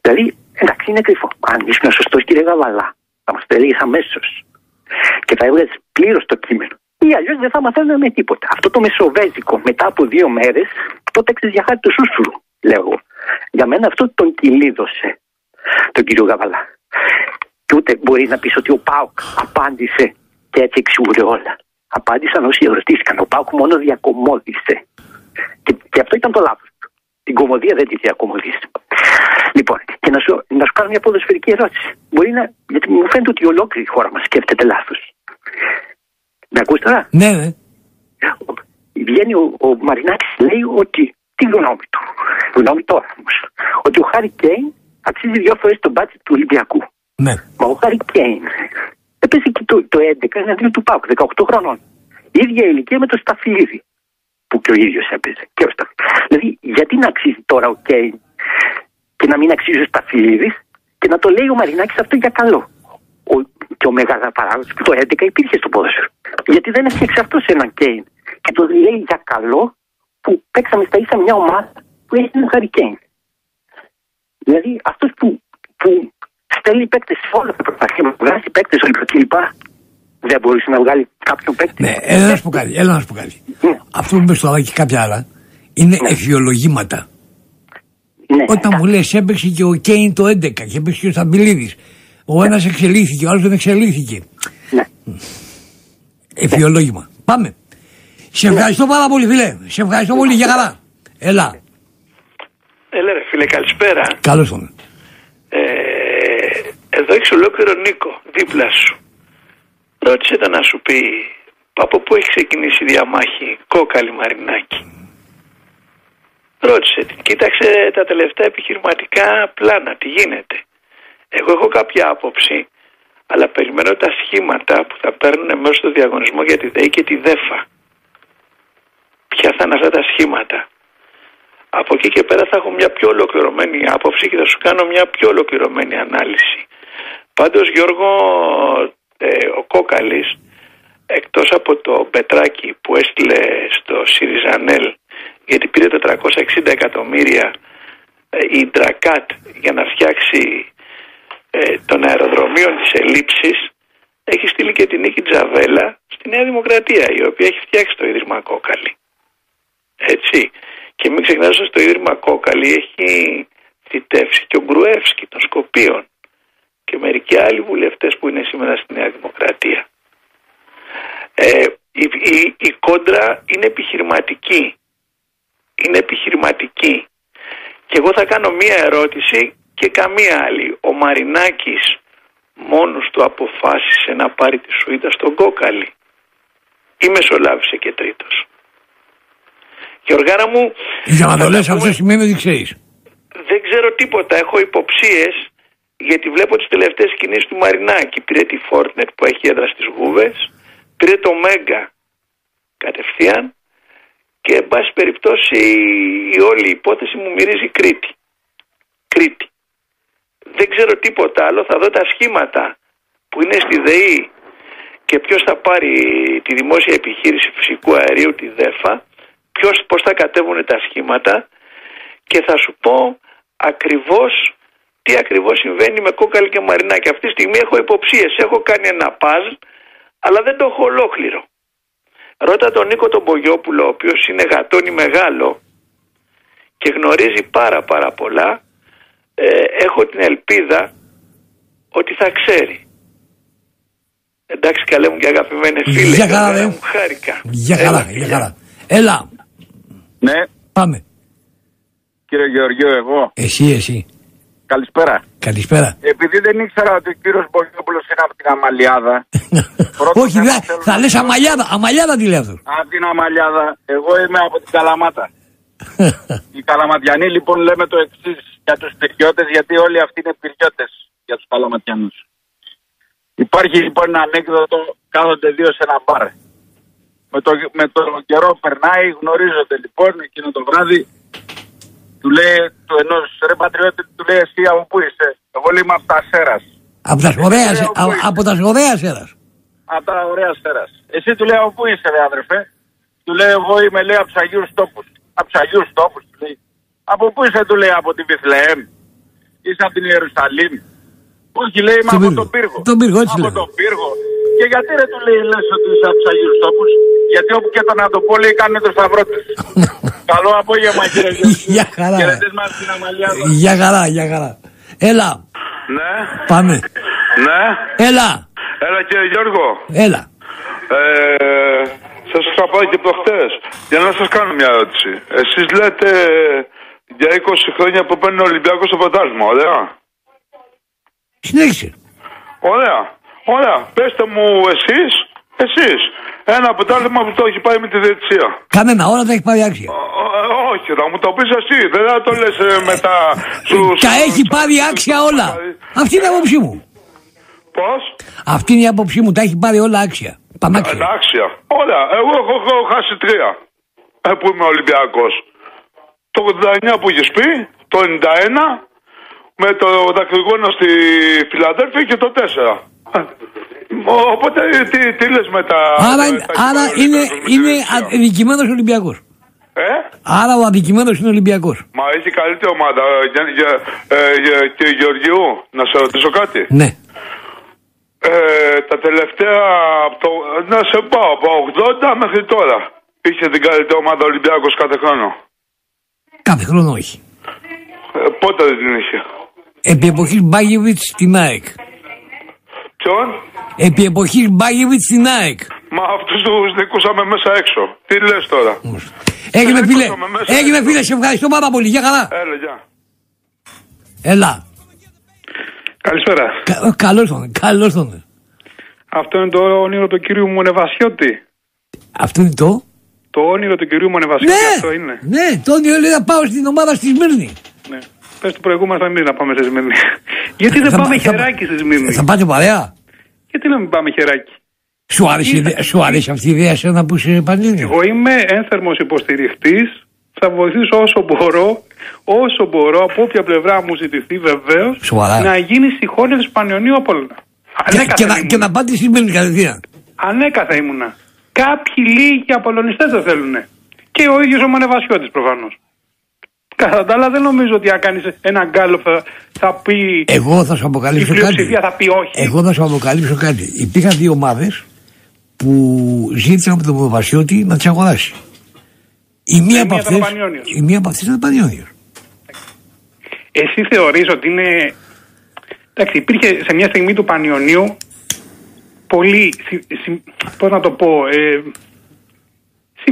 Δηλαδή, εντάξει, είναι κρυφό. Αν ήσουν σωστός, κύριε Γαβαλά, θα μας το έλεγε αμέσως. Και θα έβγαζε πλήρως το κείμενο. Ή αλλιώς δεν θα μαθαίνουμε τίποτα. Αυτό το μεσοβέζικο μετά από δύο μέρες, το παίξει για χάρη του σούσουρου, λέω εγώ. Για μένα αυτό τον κυλίδωσε τον κύριο Γαβαλά. Και ούτε μπορεί να πεις ότι ο Πάουκ απάντησε και έτσι εξηγούνται όλα. Απάντησαν όσοι ερωτήθηκαν. Ο Πάουκ μόνο διακομώδησε. Και, και αυτό ήταν το λάθος. Την κομμωδία δεν τη διακομωδήσει. Λοιπόν, και να σου, να σου κάνω μια ποδοσφαιρική ερώτηση. Μπορεί να. Γιατί μου φαίνεται ότι ολόκληρη η χώρα μας σκέφτεται λάθος. Με ακούς τώρα; Ναι, ναι. Βγαίνει ο, ο Μαρινάκης λέει ότι τι γνώμη του. Γνώμη τώρα όμως. Ότι ο Χάρη Κέιν αξίζει δύο φορές τον μπάτσι του Ολυμπιακού. Ναι. Μα ο Χάρη Κέιν έπεσε και το, το 11 εναντίον του Πάουκ, 18 χρονών. Η ίδια ηλικία με το Σταφυλίδη που και ο ίδιος έπαιζε. Και ο Σταφ... Δηλαδή, γιατί να αξίζει τώρα ο Κέιν και να μην αξίζει ο Σταφυλίδη και να το λέει ο Μαρινάκης αυτό για καλό. Ο, και ο μεγάλο παράδοση που το 11 υπήρχε στο ποδόσφαιρο. Γιατί δεν έφτιαξε αυτός σε έναν Κέιν. Και το λέει για καλό που παίξαμε στα ίσα μια ομάδα που έχει ένα Χάρη Κέιν. Δηλαδή αυτός που, που στέλνει παίκτες σε όλα τα πρωταθλήματα, βγάζει παίκτες κλπ. Δεν μπορούσε να βγάλει κάποιον παίκτη. Ναι, έλα να σου πω κάτι. Έλα να σου πω κάτι. Ναι. Αυτό που είπες τώρα και κάποια άλλα είναι εφιολογήματα. Ναι, Όταν μου λες έπαιξε και ο Κέιν το 11 και έπαιξε και ο Σταμπιλίδης Ο ένας εξελίχθηκε, ο άλλος δεν εξελίχθηκε. Ναι. Εφιολόγημα. Πάμε. Σε ευχαριστώ πάρα πολύ, φίλε. Σε ευχαριστώ πολύ για χαρά. Έλα. Έλα ρε φίλε, καλησπέρα. Καλώς τον. Ε, εδώ έχεις ολόκληρο Νίκο δίπλα σου. Ρώτησε τον να σου πει από πού έχει ξεκινήσει η διαμάχη κόκαλη Μαρινάκη. Ρώτησε την. Κοίταξε τα τελευταία επιχειρηματικά πλάνα, τι γίνεται. Εγώ έχω κάποια άποψη, αλλά περιμένω τα σχήματα που θα παίρνουν μέσα στο διαγωνισμό για τη ΔΕΗ και τη ΔΕΦΑ. Ποια θα είναι αυτά τα σχήματα. Από εκεί και πέρα θα έχω μια πιο ολοκληρωμένη άποψη και θα σου κάνω μια πιο ολοκληρωμένη ανάλυση. Πάντως Γιώργο, ε, ο Κόκαλης, εκτός από το πετράκι που έστειλε στο Σιριζανέλ, γιατί πήρε 460 εκατομμύρια ε, η Ντρακάτ για να φτιάξει ε, των αεροδρομίων της Ελλείψης, έχει στείλει και την Νίκη Τζαβέλα στη Νέα Δημοκρατία, η οποία έχει φτιάξει το Ίδρυμα Κόκαλη. Έτσι. Και μην ξεχνάς ότι το Ίδρυμα Κόκαλη έχει θητεύσει και ο Γκρουεύσκη των Σκοπίων και μερικοί άλλοι βουλευτές που είναι σήμερα στη Νέα Δημοκρατία. Ε, η, η, η κόντρα είναι επιχειρηματική. Είναι επιχειρηματική. Και εγώ θα κάνω μία ερώτηση και καμία άλλη. Ο Μαρινάκης μόνος του αποφάσισε να πάρει τη σουίτα στον κόκαλη ή μεσολάβησε και τρίτος. Γεωργάρα μου... Για να το λες αυτό σημαίνει ότι ξέρεις. Δεν ξέρω τίποτα. Έχω υποψίες γιατί βλέπω τις τελευταίες κινήσεις του Μαρινάκη. Πήρε τη Φόρτνετ που έχει έδρα στις Γούβες, πήρε το Μέγκα κατευθείαν και εν πάση περιπτώσει η όλη υπόθεση μου μυρίζει Κρήτη. Κρήτη. Δεν ξέρω τίποτα άλλο, θα δω τα σχήματα που είναι στη ΔΕΗ και ποιος θα πάρει τη δημόσια επιχείρηση φυσικού αερίου, τη ΔΕΦΑ, ποιος, πώς θα κατέβουν τα σχήματα και θα σου πω ακριβώς τι ακριβώς συμβαίνει με κόκαλη και μαρινάκι. Αυτή τη στιγμή έχω υποψίες, έχω κάνει ένα παζλ, αλλά δεν το έχω ολόκληρο. Ρώτα τον Νίκο τον Πογιόπουλο, ο οποίος είναι γατόνι μεγάλο και γνωρίζει πάρα πάρα πολλά, ε, έχω την ελπίδα ότι θα ξέρει. Εντάξει καλέ μου και αγαπημένε φίλε. Για χαρά, μου χάρηκα. Για χαρά, για χαρά. Έλα. Ναι. Πάμε. Κύριε Γεωργίου, εγώ. Εσύ, εσύ. Καλησπέρα. Καλησπέρα. Επειδή δεν ήξερα ότι ο κύριος Μπογιόπουλος είναι από την Αμαλιάδα. <laughs> Όχι, δε, θα λες Αμαλιάδα. Αμαλιάδα τι λέει αυτό. Από την Αμαλιάδα. Εγώ είμαι από την Καλαμάτα. <laughs> Οι Καλαματιανοί λοιπόν λέμε το εξής για τους πυριώτε, γιατί όλοι αυτοί είναι πυριώτε για τους Καλαματιανούς. Υπάρχει λοιπόν ένα ανέκδοτο, κάθονται δύο σε ένα μπαρ. Με το, με το καιρό περνάει, γνωρίζονται λοιπόν εκείνο το βράδυ. Του λέει του ενός ρε πατριώτη, του λέει εσύ από πού είσαι; Εγώ λέει είμαι από τα Σέρα. Από τα σχοδέα, από τα σχοδέα σέρα. Από τα ωραία Σέρα. Εσύ του λέει από πού είσαι, ρε αδερφέ. Του λέει εγώ είμαι λέει από τους Αγίους Τόπους. Από τους Αγίους Τόπους του λέει. Από πού είσαι του λέει από την Βιθλεέμ. Είσαι από την Ιερουσαλήμ. Όχι λέει είμαι Στον από πύργο. τον πύργο. Τον πύργο, έτσι από λέει. τον πύργο. Και γιατί ρε του λέει λες ότι είσαι από τους Αγίους Τόπους; Γιατί όπου και τον να το πω λέει κάνουν το σταυρό του. <laughs> Καλό απόγευμα κύριε Γιώργη. <laughs> Γεια χαρά. Χαιρετίσμα στην Αμαλιά. Για χαρά, για χαρά. Έλα, Ναι, πάμε. ναι. Έλα, Έλα κύριε Γιώργο. έλα. Ε, σας είχα πάει και προχτές. Για να σας κάνω μια ερώτηση. Εσείς λέτε για 20 χρόνια που παίρνει ο Ολυμπιακός στο πρωτάθλημα, ωραία. Συνέχισε. Ωραία. Ωραία. Πέστε μου εσείς, εσείς, ένα πρωτάθλημα που το έχει πάει με τη διετησία. Κανένα, όλα τα έχει πάρει άξια. Ε, όχι, θα μου το πεις εσύ. Δεν θα το λες ε, μετά στους... Τα έχει πάρει άξια όλα. Αυτή είναι η άποψή μου. Πώς; Αυτή είναι η άποψή μου, τα έχει πάρει όλα άξια. Πανάξια. Εντάξει. Ωραία. Εγώ έχω, έχω χάσει τρία. Ε, που είμαι Ολυμπιακός. Το 89 που έχεις πει, το 91 με το δακρυγόνο στη Φιλαδέλφια και το 4. Ε, Οπότε τι, τι λες με τα... Άρα, τα- είναι- τα άρα υπόλοιπα είναι, με είναι την Ελευθερία. αδικημένος Ολυμπιακός. Ε; Άρα ο αδικημένος είναι Ολυμπιακός. Μα έχει καλύτερη ομάδα. Ε, Για, για, ε, για, κύριε Γεωργιού, να σε ρωτήσω κάτι. Ναι. Ε, τα τελευταία, από το, να σε πάω, από 80 μέχρι τώρα. Είχε την καλύτερη ομάδα Ολυμπιακός κάθε χρόνο; Κάθε χρόνο όχι. Ε, πότε δεν την είχε; Επί εποχής Μπάγεβιτς στην ΑΕΚ. Ποιον; Επί εποχής Μπάγεβιτς στην ΑΕΚ. Μα αυτούς τους νικούσαμε μέσα έξω. Τι λες τώρα; Έγινε φίλε, νικούσαμε μέσα έγινε έξω. φίλε, σε ευχαριστώ πάρα πολύ. Για χαρά. Έλα, γεια. Έλα. Καλησπέρα. Κα, καλώς τον, καλώς τον. Αυτό είναι το όνειρο του κυρίου Μονεβασιώτη. Αυτό είναι το; Το όνειρο του κυρίου Μονεβασιώτη Ναι, αυτό είναι. ναι, το όνειρο λέει να πάω στην ομάδα στη Σμύρνη. Ναι. Πες του προηγούμενο να μην να πάμε στη Σμύρνη. Γιατί δεν Θα πάμε πά- θα- χεράκι στη Σμύρνη. Θα πάτε παρέα; Γιατί να μην πάμε χεράκι; Σου άρεσε, η ιδέα- σου αρέσει αυτή η ιδέα σε να που είσαι πανελλήνιο. Εγώ είμαι ένθερμος υποστηριχτής. Θα βοηθήσω όσο μπορώ, όσο μπορώ, από όποια πλευρά μου ζητηθεί βεβαίως, Σοβαρά. να γίνει συγχώνευση του Πανιωνίου Απόλλωνα. Και, Ανέκαθεν και, να, ήμουνα. και να πάτε στη Σμύρνη κατευθείαν. Ανέκαθα ήμουνα. Κάποιοι λίγοι απολωνιστές δεν θέλουν. Και ο ίδιος ο Μονεβασιώτης προφανώς. Κατά τα άλλα δεν νομίζω ότι αν κάνεις ένα γκάλωπ θα, θα πει... Εγώ θα σου η αποκαλύψω κάτι. πλειοψηφία θα πει όχι. Εγώ θα σου αποκαλύψω κάτι. Υπήρχαν δύο ομάδες που ζήτησαν από τον Παπασιώτη να τις αγοράσει. Η μία, από μία ήταν ο αυτές, Πανιόνιος. η μία από αυτές ήταν ο Πανιόνιος. Εσύ θεωρείς ότι είναι... Εντάξει, υπήρχε σε μια στιγμή του Πανιωνίου πολύ, συ- συ- πώς να το πω, ε,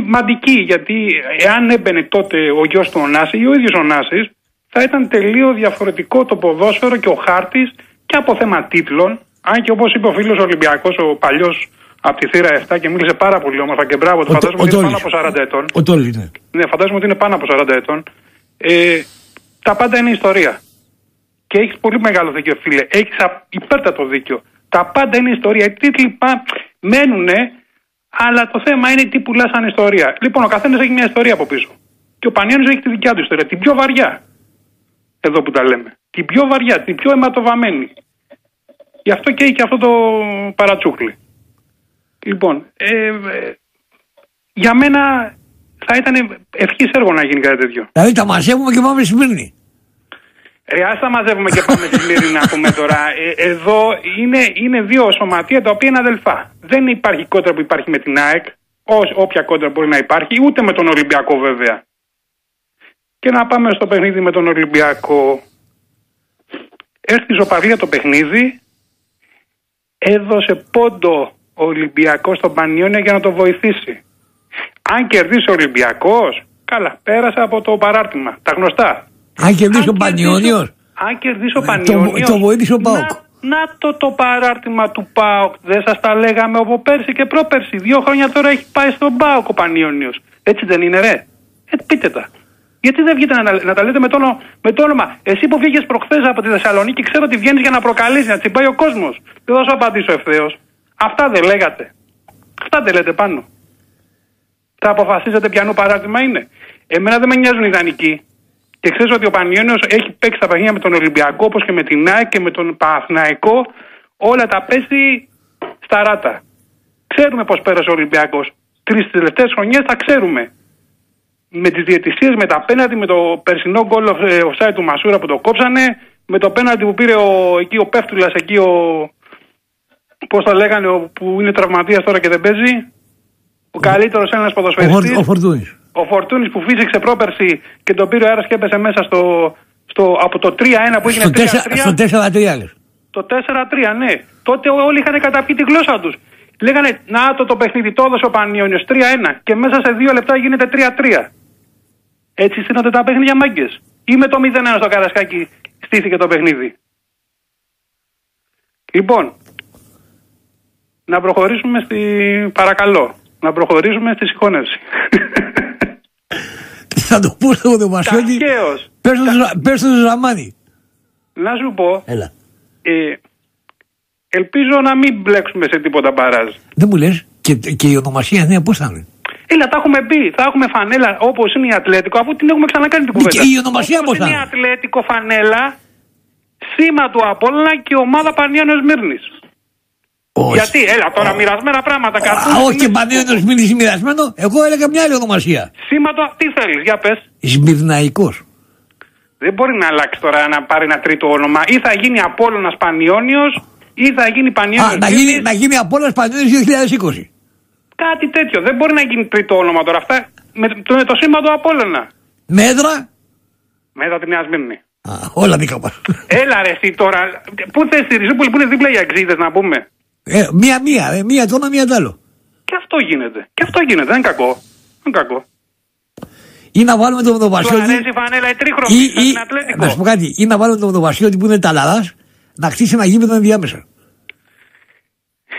σημαντική γιατί εάν έμπαινε τότε ο γιος του Ωνάση ή ο ίδιος ο Ωνάσης θα ήταν τελείως διαφορετικό το ποδόσφαιρο και ο χάρτης και από θέμα τίτλων αν και όπως είπε ο φίλος Ολυμπιακός ο παλιός από τη θύρα 7 και μίλησε πάρα πολύ όμορφα και μπράβο του Ο φαντάζομαι Τό- ότι ο είναι πάνω Τόλης. από 40 ετών Ο Τόλης, ναι. ναι, φαντάζομαι ότι είναι πάνω από 40 ετών. Ε, τα πάντα είναι ιστορία. Και έχεις πολύ μεγάλο δίκιο, φίλε. Έχεις υπέρτατο δίκιο. Τα πάντα είναι ιστορία. Οι τίτλοι πα... μένουνε, αλλά το θέμα είναι τι πουλάς σαν ιστορία. Λοιπόν, ο καθένας έχει μια ιστορία από πίσω. Και ο Πανιόνιος έχει τη δικιά του ιστορία. Την πιο βαριά. Εδώ που τα λέμε. Την πιο βαριά, την πιο αιματοβαμένη. Γι' αυτό και έχει και αυτό το παρατσούκλι. Λοιπόν, ε, ε, για μένα θα ήταν ευχής έργο να γίνει κάτι τέτοιο. Δηλαδή τα μαζεύουμε και πάμε στη Σμύρνη. Ρε, ας τα μαζεύουμε και πάμε στη Σμύρνη να πούμε τώρα. Ε, εδώ είναι, είναι δύο σωματεία τα οποία είναι αδελφά. Δεν υπάρχει κόντρα που υπάρχει με την ΑΕΚ, ως, όποια κόντρα μπορεί να υπάρχει, ούτε με τον Ολυμπιακό βέβαια. Και να πάμε στο παιχνίδι με τον Ολυμπιακό. Έρθει η ζωπαρία το παιχνίδι, έδωσε πόντο ο Ολυμπιακός στον Πανιόνιο για να το βοηθήσει. Αν κερδίσει ο Ολυμπιακός, καλά, πέρασε από το παράρτημα, τα γνωστά. Αν κερδίσει ο Πανιόνιος, Αν κερδίσει ο το, Πανιόνιος, το βοήθησε ο Πάοκ. να το το παράρτημα του ΠΑΟΚ. Δεν σας τα λέγαμε από πέρσι και πρόπερσι. Δύο χρόνια τώρα έχει πάει στον ΠΑΟΚ ο Πανιόνιος. Έτσι δεν είναι, ρε. Ε, πείτε τα. Γιατί δεν βγείτε να, να τα λέτε με το, όνο- με το όνομα. Εσύ που βγήκες προχθές από τη Θεσσαλονίκη, ξέρω ότι βγαίνεις για να προκαλέσει, να τσιμπάει ο κόσμος. Δεν θα σου απαντήσω ευθέως. Αυτά δεν λέγατε. Αυτά δεν λέτε πάνω. Θα αποφασίσετε ποιανού παράρτημα είναι. Εμένα δεν με νοιάζουν οι ιδανικοί. Και ξέρεις ότι ο Πανιόνιος έχει παίξει τα παιχνίδια με τον Ολυμπιακό όπως και με την ΑΕΚ και με τον Παναθηναϊκό. Όλα τα πέσει στα ράτα. Ξέρουμε πώς πέρασε ο Ολυμπιακός. τρεις τελευταίες χρονιές τα ξέρουμε. Με τις διαιτησίες, με τα πέναντι, με το περσινό γκολ ε, offside του Μασούρα που το κόψανε, με το πέναντι που πήρε ο, εκεί ο Πέφτουλας, εκεί ο. Πώς το λέγανε, ο, που είναι τραυματίας τώρα και δεν παίζει. Ο καλύτερος Έλληνα Ο, ποδοσφαιριστής. Φορ, ο Φορτούνης. Ο Φορτούνης που φύσηξε πρόπερση και τον πήρε ο αέρας και έπεσε μέσα στο, στο, από το 3-1 που έγινε Στο 3-3. 4 4-3 λες. Το 4-3, ναι. Τότε όλοι είχαν καταπιεί τη γλώσσα τους. Λέγανε Να το το παιχνίδι, το έδωσε ο Πανιόνιος 3-1 και μέσα σε δύο λεπτά γίνεται 3-3. Έτσι στείνονται τα παιχνίδια μάγκε. Ή με το 0-1 στο Καρασκάκι στήθηκε το παιχνίδι. Λοιπόν, να προχωρήσουμε στη. Παρακαλώ, να προχωρήσουμε στη συγχώνευση. <laughs> Θα το πω στο Δωμασιώτη. Ταχαίως. Πες στο- Πες στο Ζαμάνι. Να σου πω, Έλα. ε, ελπίζω να μην μπλέξουμε σε τίποτα μπαράζ. Δεν μου λες και, και η ονομασία νέα πώς θα είναι; Έλα, τα έχουμε πει. Θα έχουμε φανέλα όπως είναι η Ατλέτικο, αφού την έχουμε ξανακάνει την κουβέντα. και η ονομασία Όπως πώς θα είναι η είναι; Ατλέτικο φανέλα, σήμα του Απόλλωνα και ομάδα Πανιόνιος Μύρνης. Γιατί, έλα τώρα μοιρασμένα πράγματα. Α, καρτούν, όχι και πανέωνος μίλησε μοιρασμένο. Εγώ έλεγα μια άλλη ονομασία. Σήμα του. Τι θέλεις, για πες. Σμυρναϊκός. Δεν μπορεί να αλλάξει τώρα να πάρει ένα τρίτο όνομα. Ή θα γίνει Απόλλωνας Πανιόνιος ή θα γίνει Πανιόνιος Α, να Μύρνης. γίνει, να γίνει από όλα Πανέωνος 2020. Κάτι τέτοιο. Δεν μπορεί να γίνει τρίτο όνομα τώρα. Αυτά με, το, με το σήμα του Απόλλωνα. Μέτρα, Μετά τη Νέα Σμύρνη. όλα δικά μας. Έλα ρε εσύ τώρα. Πού θες στη Ριζούπολη που είναι δίπλα οι αξίδες να πούμε. Ε, μία-μία, ε, μία το ένα, μία το άλλο. Και αυτό γίνεται. Και αυτό γίνεται. Δεν είναι κακό. Δεν είναι κακό. Ή να βάλουμε τον Σου Δωμασιώτη. αρέσει η φανέλα η τρίχρωμη Ή, σαν ή, την Ατλέτικο. να σου πω κάτι, ή να βάλουμε τον Δωμασιώτη που είναι ταλαράς να χτίσει ένα γήπεδο ενδιάμεσα.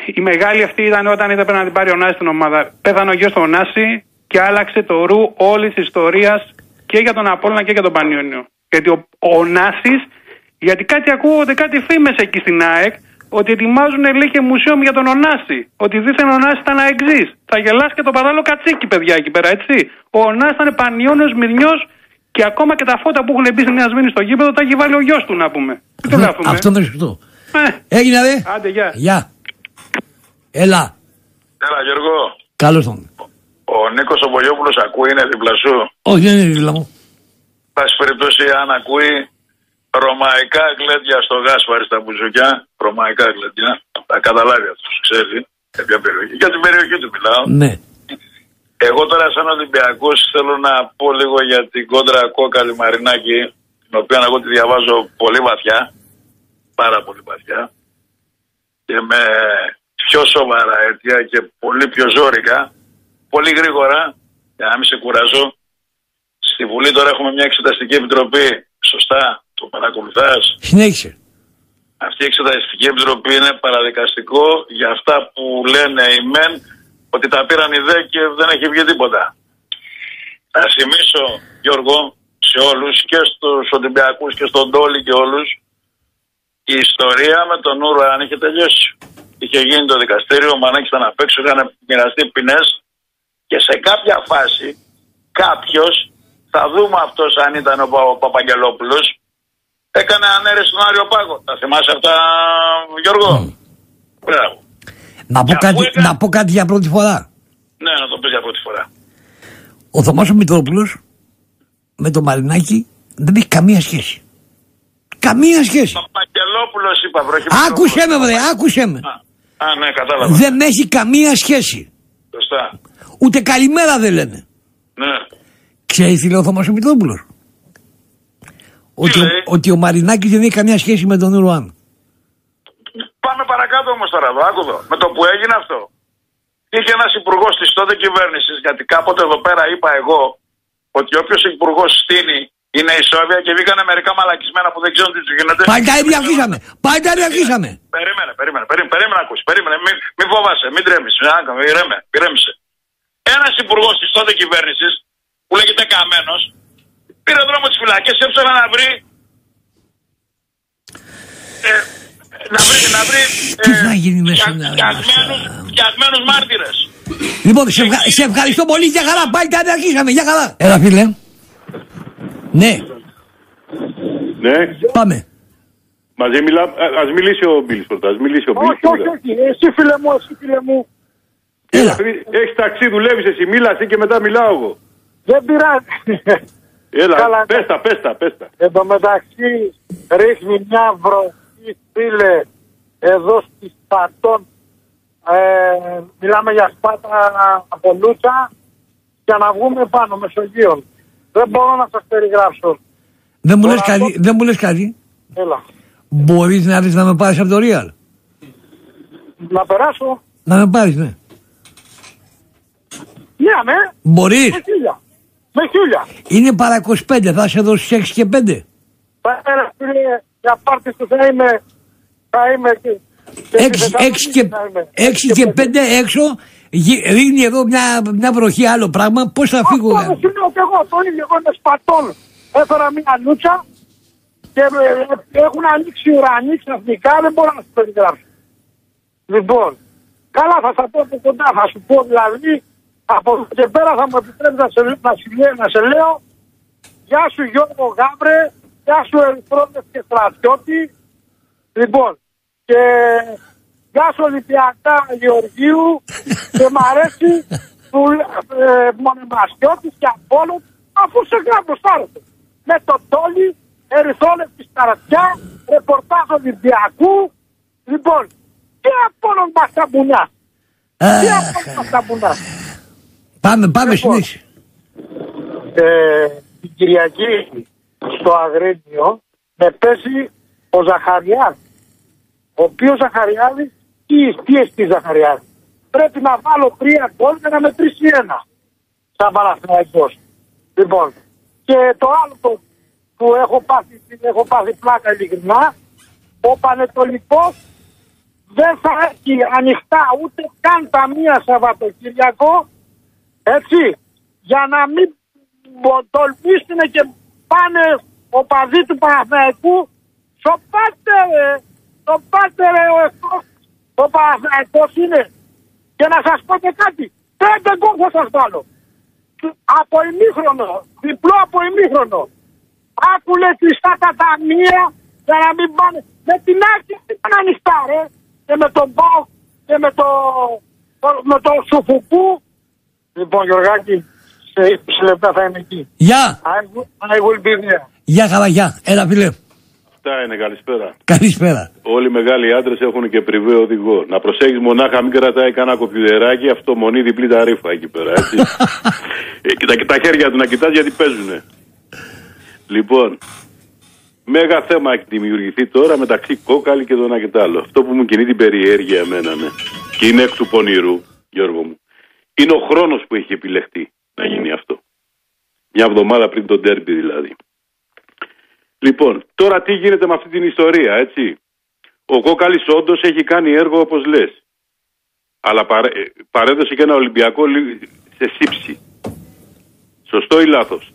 Η μεγάλη αυτή ήταν όταν ήταν πρέπει να την πάρει ο Νάση στην ομάδα. Πέθανε ο γιος του Νάση και άλλαξε το ρου όλης της ιστορίας και για τον Απόλλωνα και για τον Πανιόνιο. Γιατί ο, ο Νάσης, γιατί κάτι ακούγονται κάτι φήμες εκεί στην ΑΕΚ, ότι ετοιμάζουν λέει και μουσείο για τον Ωνάση. Ότι δίθεν ο Ωνάση ήταν αεξής. Θα γελάσει και το παράλληλο κατσίκι, παιδιά, εκεί πέρα, έτσι. Ο Ωνάση ήταν πανιόνιος, μυρνιός και ακόμα και τα φώτα που έχουν μπει στη Νέα Σμήνη στο γήπεδο τα έχει βάλει ο γιος του, να πούμε. Τι το γράφουμε; Αυτό είναι σωστό. Ε, Έγινε ρε. άντε, γεια. Γεια. Έλα. Έλα Γιώργο, Καλώς τον. ο Νίκος ο Βολιόπουλος ακούει, είναι δίπλα σου; Όχι δεν είναι δίπλα μου. Πάση περιπτώσει αν ακούει ρωμαϊκά γλέντια στο Γάσπαρη στα μπουζουκιά, ρωμαϊκά γλέντια, θα καταλάβει αυτός, ξέρει, για ποια περιοχή. Για την περιοχή του μιλάω. Ναι. Εγώ τώρα σαν Ολυμπιακός θέλω να πω λίγο για την κόντρα κόκαλη Μαρινάκη, την οποία εγώ τη διαβάζω πολύ βαθιά, πάρα πολύ βαθιά, και με πιο σοβαρά αίτια και πολύ πιο ζώρικα, πολύ γρήγορα, για να μην σε κουράζω. Στη Βουλή τώρα έχουμε μια εξεταστική επιτροπή, σωστά, το παρακολουθάς; Συνέχισε. Αυτή η εξεταστική επιτροπή είναι παραδικαστικό για αυτά που λένε οι μεν ότι τα πήραν οι δε και δεν έχει βγει τίποτα. Να θυμίσω, Γιώργο, σε όλους και στους Ολυμπιακούς και στον Τόλι και όλους η ιστορία με τον Ούρο αν είχε τελειώσει. Είχε γίνει το δικαστήριο, ο Μανέκης ήταν απ' έξω, είχαν μοιραστεί ποινές και σε κάποια φάση κάποιος, θα δούμε αυτός αν ήταν ο, Πα- ο Παπαγγελόπουλος, έκανε ανέρεση στον Άριο Πάγο. Τα θυμάσαι αυτά, Γιώργο; Μπράβο. Να πω, κάτι, να πω κάτι για πρώτη φορά. Ναι, να το πεις για πρώτη φορά. Ο Θωμάς ο Μητρόπουλος με το Μαρινάκι δεν έχει καμία σχέση. Καμία σχέση. Παπαγγελόπουλος είπα, βροχή. Άκουσέ με βρε, άκουσέ με. Α, ναι, κατάλαβα. Δεν έχει καμία σχέση. Σωστά. Ούτε καλημέρα δεν λένε. Ναι. Ξέρεις τι λέει ο Θωμάς ο Μητρόπουλος; Ότι, ο- ότι ο Μαρινάκης δεν έχει καμία σχέση με τον Ουρουάν. Πάμε παρακάτω όμως τώρα εδώ, άκου εδώ. Με το που έγινε αυτό. Είχε ένας υπουργός της τότε κυβέρνησης, γιατί κάποτε εδώ πέρα είπα εγώ ότι όποιος υπουργός στείνει είναι ισόβια και βγήκανε μερικά μαλακισμένα που δεν ξέρουν τι τους γίνεται. Πάλι τα ίδια αρχίσαμε. Πάλι τα ίδια αρχίσαμε. Περίμενε, περίμενε, περίμενε, περίμενε να ακούσεις. Περίμενε, μην, μην φοβάσαι, μην τρέμεις. Άκου, Ηρέμε, ηρέμησε. Ένας υπουργός της τότε κυβέρνησης, που λέγεται Καμένος, πήρε δρόμος τις φυλακές, έψαχνε να βρει... Ε, να βρει, να βρει... Τι θα γίνει μέσα να φτιαγμένους, φτιαγμένους μάρτυρες. Λοιπόν, σε, ευχα- σε ευχαριστώ πολύ. Για χαρά. Πάλι τα ίδια αρχίσαμε. Για χαρά. Έλα, φίλε. Ναι, Ναι. πάμε. Μαζί μιλά. Α ας μιλήσει ο Μπίλ πρώτα. Ας μιλήσει ο Μπίλ. Όχι, όχι, όχι. Εσύ φίλε μου, εσύ φίλε μου. Έλα. Έχει ταξί, δουλεύεις εσύ, μίλας εσύ και μετά μιλάω εγώ. Δεν πειράζει. Έλα, Καλά. πες τα, πες τα, πες τα. Εν τω μεταξύ ρίχνει μια βροχή φίλε εδώ στη Σπατών. Ε, μιλάμε για Σπάτα από Λούτσα για να βγούμε πάνω Μεσογείων. Δεν μπορώ να σας περιγράψω. Δεν μου λες Τώρα κάτι, δεν μου λες κάτι. Έλα. Μπορείς να έρθεις να με πάρεις από το Real. Να περάσω. Να με πάρεις, ναι. Ναι, ναι. Μπορείς. Με χίλια. Με χίλια. Είναι παρά 25, θα σε δώσει 6 και 5. Θα πέρα φίλε για πάρτι του θα είμαι. Θα είμαι εκεί. 6 και, έξι και 5 έξω, γυ- ρίχνει εδώ μια, μια βροχή άλλο πράγμα. Πώς θα φύγω. Αυτό σου λέω και εγώ, το ίδιο, εγώ είμαι σπατών. Έφερα μια λούτσα και ε, έχουν ανοίξει ουρανοί ξαφνικά, δεν μπορώ να σου περιγράψω. Λοιπόν, καλά θα τα πω από κοντά, θα σου πω δηλαδή, από εδώ και πέρα θα μου επιτρέψει να σε, να, σου λέω- να σε λέω, γεια σου Γιώργο Γάμπρε, γεια σου Ερυθρότες και Στρατιώτη, λοιπόν, και γεια σου Ολυμπιακά Γεωργίου και μ' αρέσει του ε, Μονεμασιώτης και Απόλλων αφού σε γράφω στάρετε. Με το τόλι, ερυθρόλευκη σταρατιά, ρεπορτάζ Ολυμπιακού. Λοιπόν, τι Απόλλων μας τα μπουνιά. Τι Απόλλων μας τα μπουνιά. Πάμε, πάμε, Λοιπόν. συνέχισε. Ε, την Κυριακή στο Αγρίνιο με παίζει ο Ζαχαριάδης. Ο οποίος Ζαχαριάδης, τι, τι εστί Ζαχαριάδης. Πρέπει να βάλω τρία γκολ και να μετρήσει ένα. Σαν Παναθηναϊκός. Λοιπόν, και το άλλο το, που έχω πάθει, έχω πάθει πλάκα ειλικρινά, ο Πανετολικός δεν θα έχει ανοιχτά ούτε καν τα μία Σαββατοκύριακο, έτσι, για να μην μπο- τολμήσουν και πάνε ο παδί του Παναθηναϊκού σοπάτε ρε, σοπάτε ρε ο εχθρός, ο Παναθηναϊκός είναι. Και να σας πω και κάτι, πέντε γκολ θα σας βάλω. Από ημίχρονο, διπλό από ημίχρονο. Άκουλε κλειστά τα ταμεία για να μην πάνε. Με την άκρη ήταν ανοιχτά ρε. Και με τον Μπάου και με το, με το Σουφουκού. Λοιπόν Γιωργάκη, σε 20 λεπτά θα είμαι εκεί. Γεια, I will, I will be there. γεια καλά, γεια. Έλα φίλε, Αυτά είναι, καλησπέρα. καλησπέρα. Όλοι οι μεγάλοι άντρες έχουν και πριβέ οδηγό. Να προσέχεις μονάχα, μην κρατάει κανένα κομπιουτεράκι, αυτομονή διπλή ταρήφα εκεί πέρα, έτσι. <laughs> ε, και, τα, και τα χέρια του να κοιτάς γιατί παίζουνε. Λοιπόν, μέγα θέμα έχει δημιουργηθεί τώρα μεταξύ κόκαλη και το ένα και το άλλο. Αυτό που μου κινεί την περιέργεια εμένα, ναι. Και είναι εκ του πονηρού, Γιώργο μου. Είναι ο χρόνος που έχει επιλεχτεί να γίνει αυτό. Μια εβδομάδα πριν τον τέρμπι δηλαδή. Λοιπόν, τώρα τι γίνεται με αυτή την ιστορία, έτσι; Ο Κόκαλης όντως έχει κάνει έργο όπως λες. Αλλά παρέ, ε, παρέδωσε και ένα Ολυμπιακό λι- σε σύψη. Σωστό ή λάθος;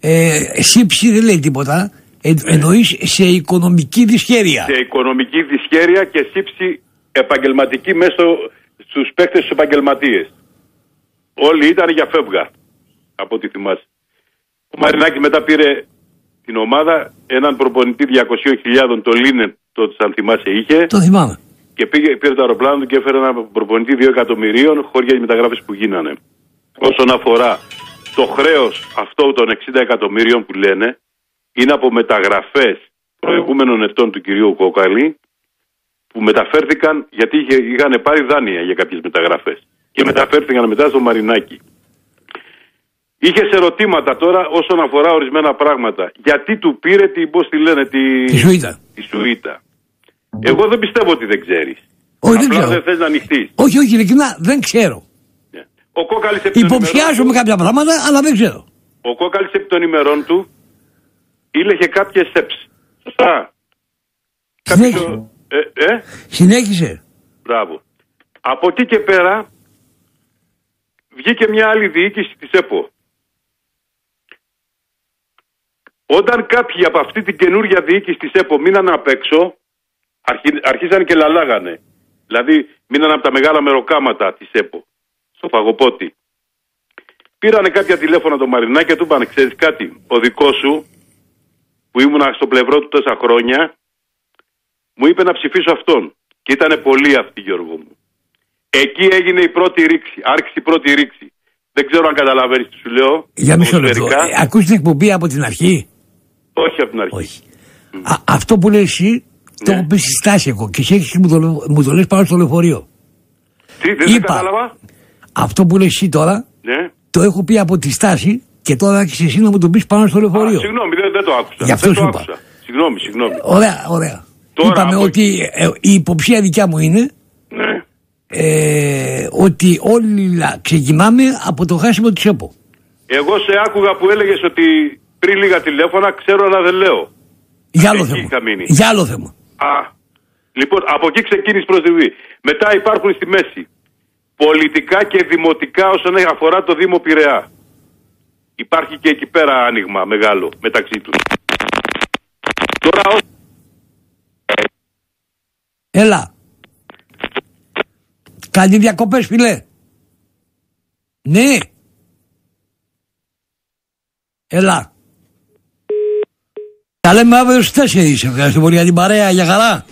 Ε, σύψη δεν λέει τίποτα. Ε, εννοείς σε οικονομική δυσχέρεια. Σε οικονομική δυσχέρεια και σύψη επαγγελματική μέσω στους παίκτες τους επαγγελματίες. Όλοι ήταν για φεύγα, από ό,τι θυμάσαι. Ο Μαρινάκης μετά πήρε την ομάδα, έναν προπονητή 200.000, το Λίνεν, τότε αν θυμάσαι είχε. Το θυμάμαι. Και πήγε, πήρε το αεροπλάνο του και έφερε έναν προπονητή 2 εκατομμυρίων χώρια οι μεταγράφες που γίνανε. Όσον αφορά το χρέος αυτό των 60 εκατομμύριων που λένε, είναι από μεταγραφές προηγούμενων ετών του κυρίου Κόκαλη που μεταφέρθηκαν γιατί είχε, είχαν πάρει δάνεια για κάποιες μεταγραφές και μεταφέρθηκαν μετά στο Μαρινάκι. Είχε ερωτήματα τώρα όσον αφορά ορισμένα πράγματα. Γιατί του πήρε την, πώς τη λένε, τη, Τη Σουήτα. τη Σουήτα. Εγώ δεν πιστεύω ότι δεν ξέρεις. Όχι, δεν Απλά ξέρω. δεν θες να ανοιχτείς. Όχι, όχι, ειλικρινά δεν ξέρω. Ο Κόκαλης επί των ημερών Υποψιάζομαι κάποια πράγματα, αλλά δεν ξέρω. Ο Κόκαλης επί των ημερών του ήλεγε κάποιες σέψεις. Σωστά. Συνέχισε. Ε, ε, Συνέχισε. μπράβο. Από εκεί και πέρα βγήκε μια άλλη διοίκηση της ΕΠΟ. Όταν κάποιοι από αυτή την καινούργια διοίκηση της ΕΠΟ μείναν απ' έξω, αρχι- αρχίσαν και λαλάγανε. Δηλαδή μείναν από τα μεγάλα μεροκάματα της ΕΠΟ, στο φαγοπότη. Πήρανε κάποια τηλέφωνα το Μαρινά και του είπαν, ξέρεις κάτι, ο δικός σου, που ήμουνα στο πλευρό του τόσα χρόνια, μου είπε να ψηφίσω αυτόν. Και ήταν πολλοί αυτοί, Γιώργο μου. Εκεί έγινε η πρώτη ρήξη. Άρχισε η πρώτη ρήξη. Δεν ξέρω αν καταλαβαίνεις τι σου λέω. Για μισό λεπτό. Ποδοσφαιρικά. Ε, ακούς την εκπομπή από την αρχή; Όχι από την αρχή. Α, αυτό που λέει εσύ, το Ναι. έχω πει στη στάση εγώ και εσύ έχεις μου το, μου το λες πάνω στο λεωφορείο. Τι, δεν σε κατάλαβα. Αυτό που λες εσύ τώρα, Ναι. το έχω πει από τη στάση και τώρα έχεις εσύ να μου το πεις πάνω στο Α, λεωφορείο. συγγνώμη, δεν, δεν το άκουσα. Γι' αυτό δεν σου το είπα. άκουσα. Συγγνώμη, συγγνώμη. Ωραία, ωραία. Τώρα Είπαμε από ότι ε, η υποψία δικιά μου είναι Ναι. Ε, ότι όλοι ξεκινάμε από το χάσιμο της ΕΠΟ. Εγώ σε άκουγα που έλεγες ότι πριν λίγα τηλέφωνα ξέρω αλλά δεν λέω. Για άλλο Εκεί θέμα. είχα μείνει. Για άλλο θέμα. Α, λοιπόν, από εκεί ξεκίνησε η προσδριβή. Μετά υπάρχουν στη μέση πολιτικά και δημοτικά όσον αφορά το Δήμο Πειραιά. Υπάρχει και εκεί πέρα άνοιγμα μεγάλο μεταξύ τους. Τώρα ως... Έλα. Κάνει διακοπές φίλε. Ναι. Έλα. Τα λέμε αύριο στις 4. Ευχαριστώ πολύ για την παρέα. Για χαρά.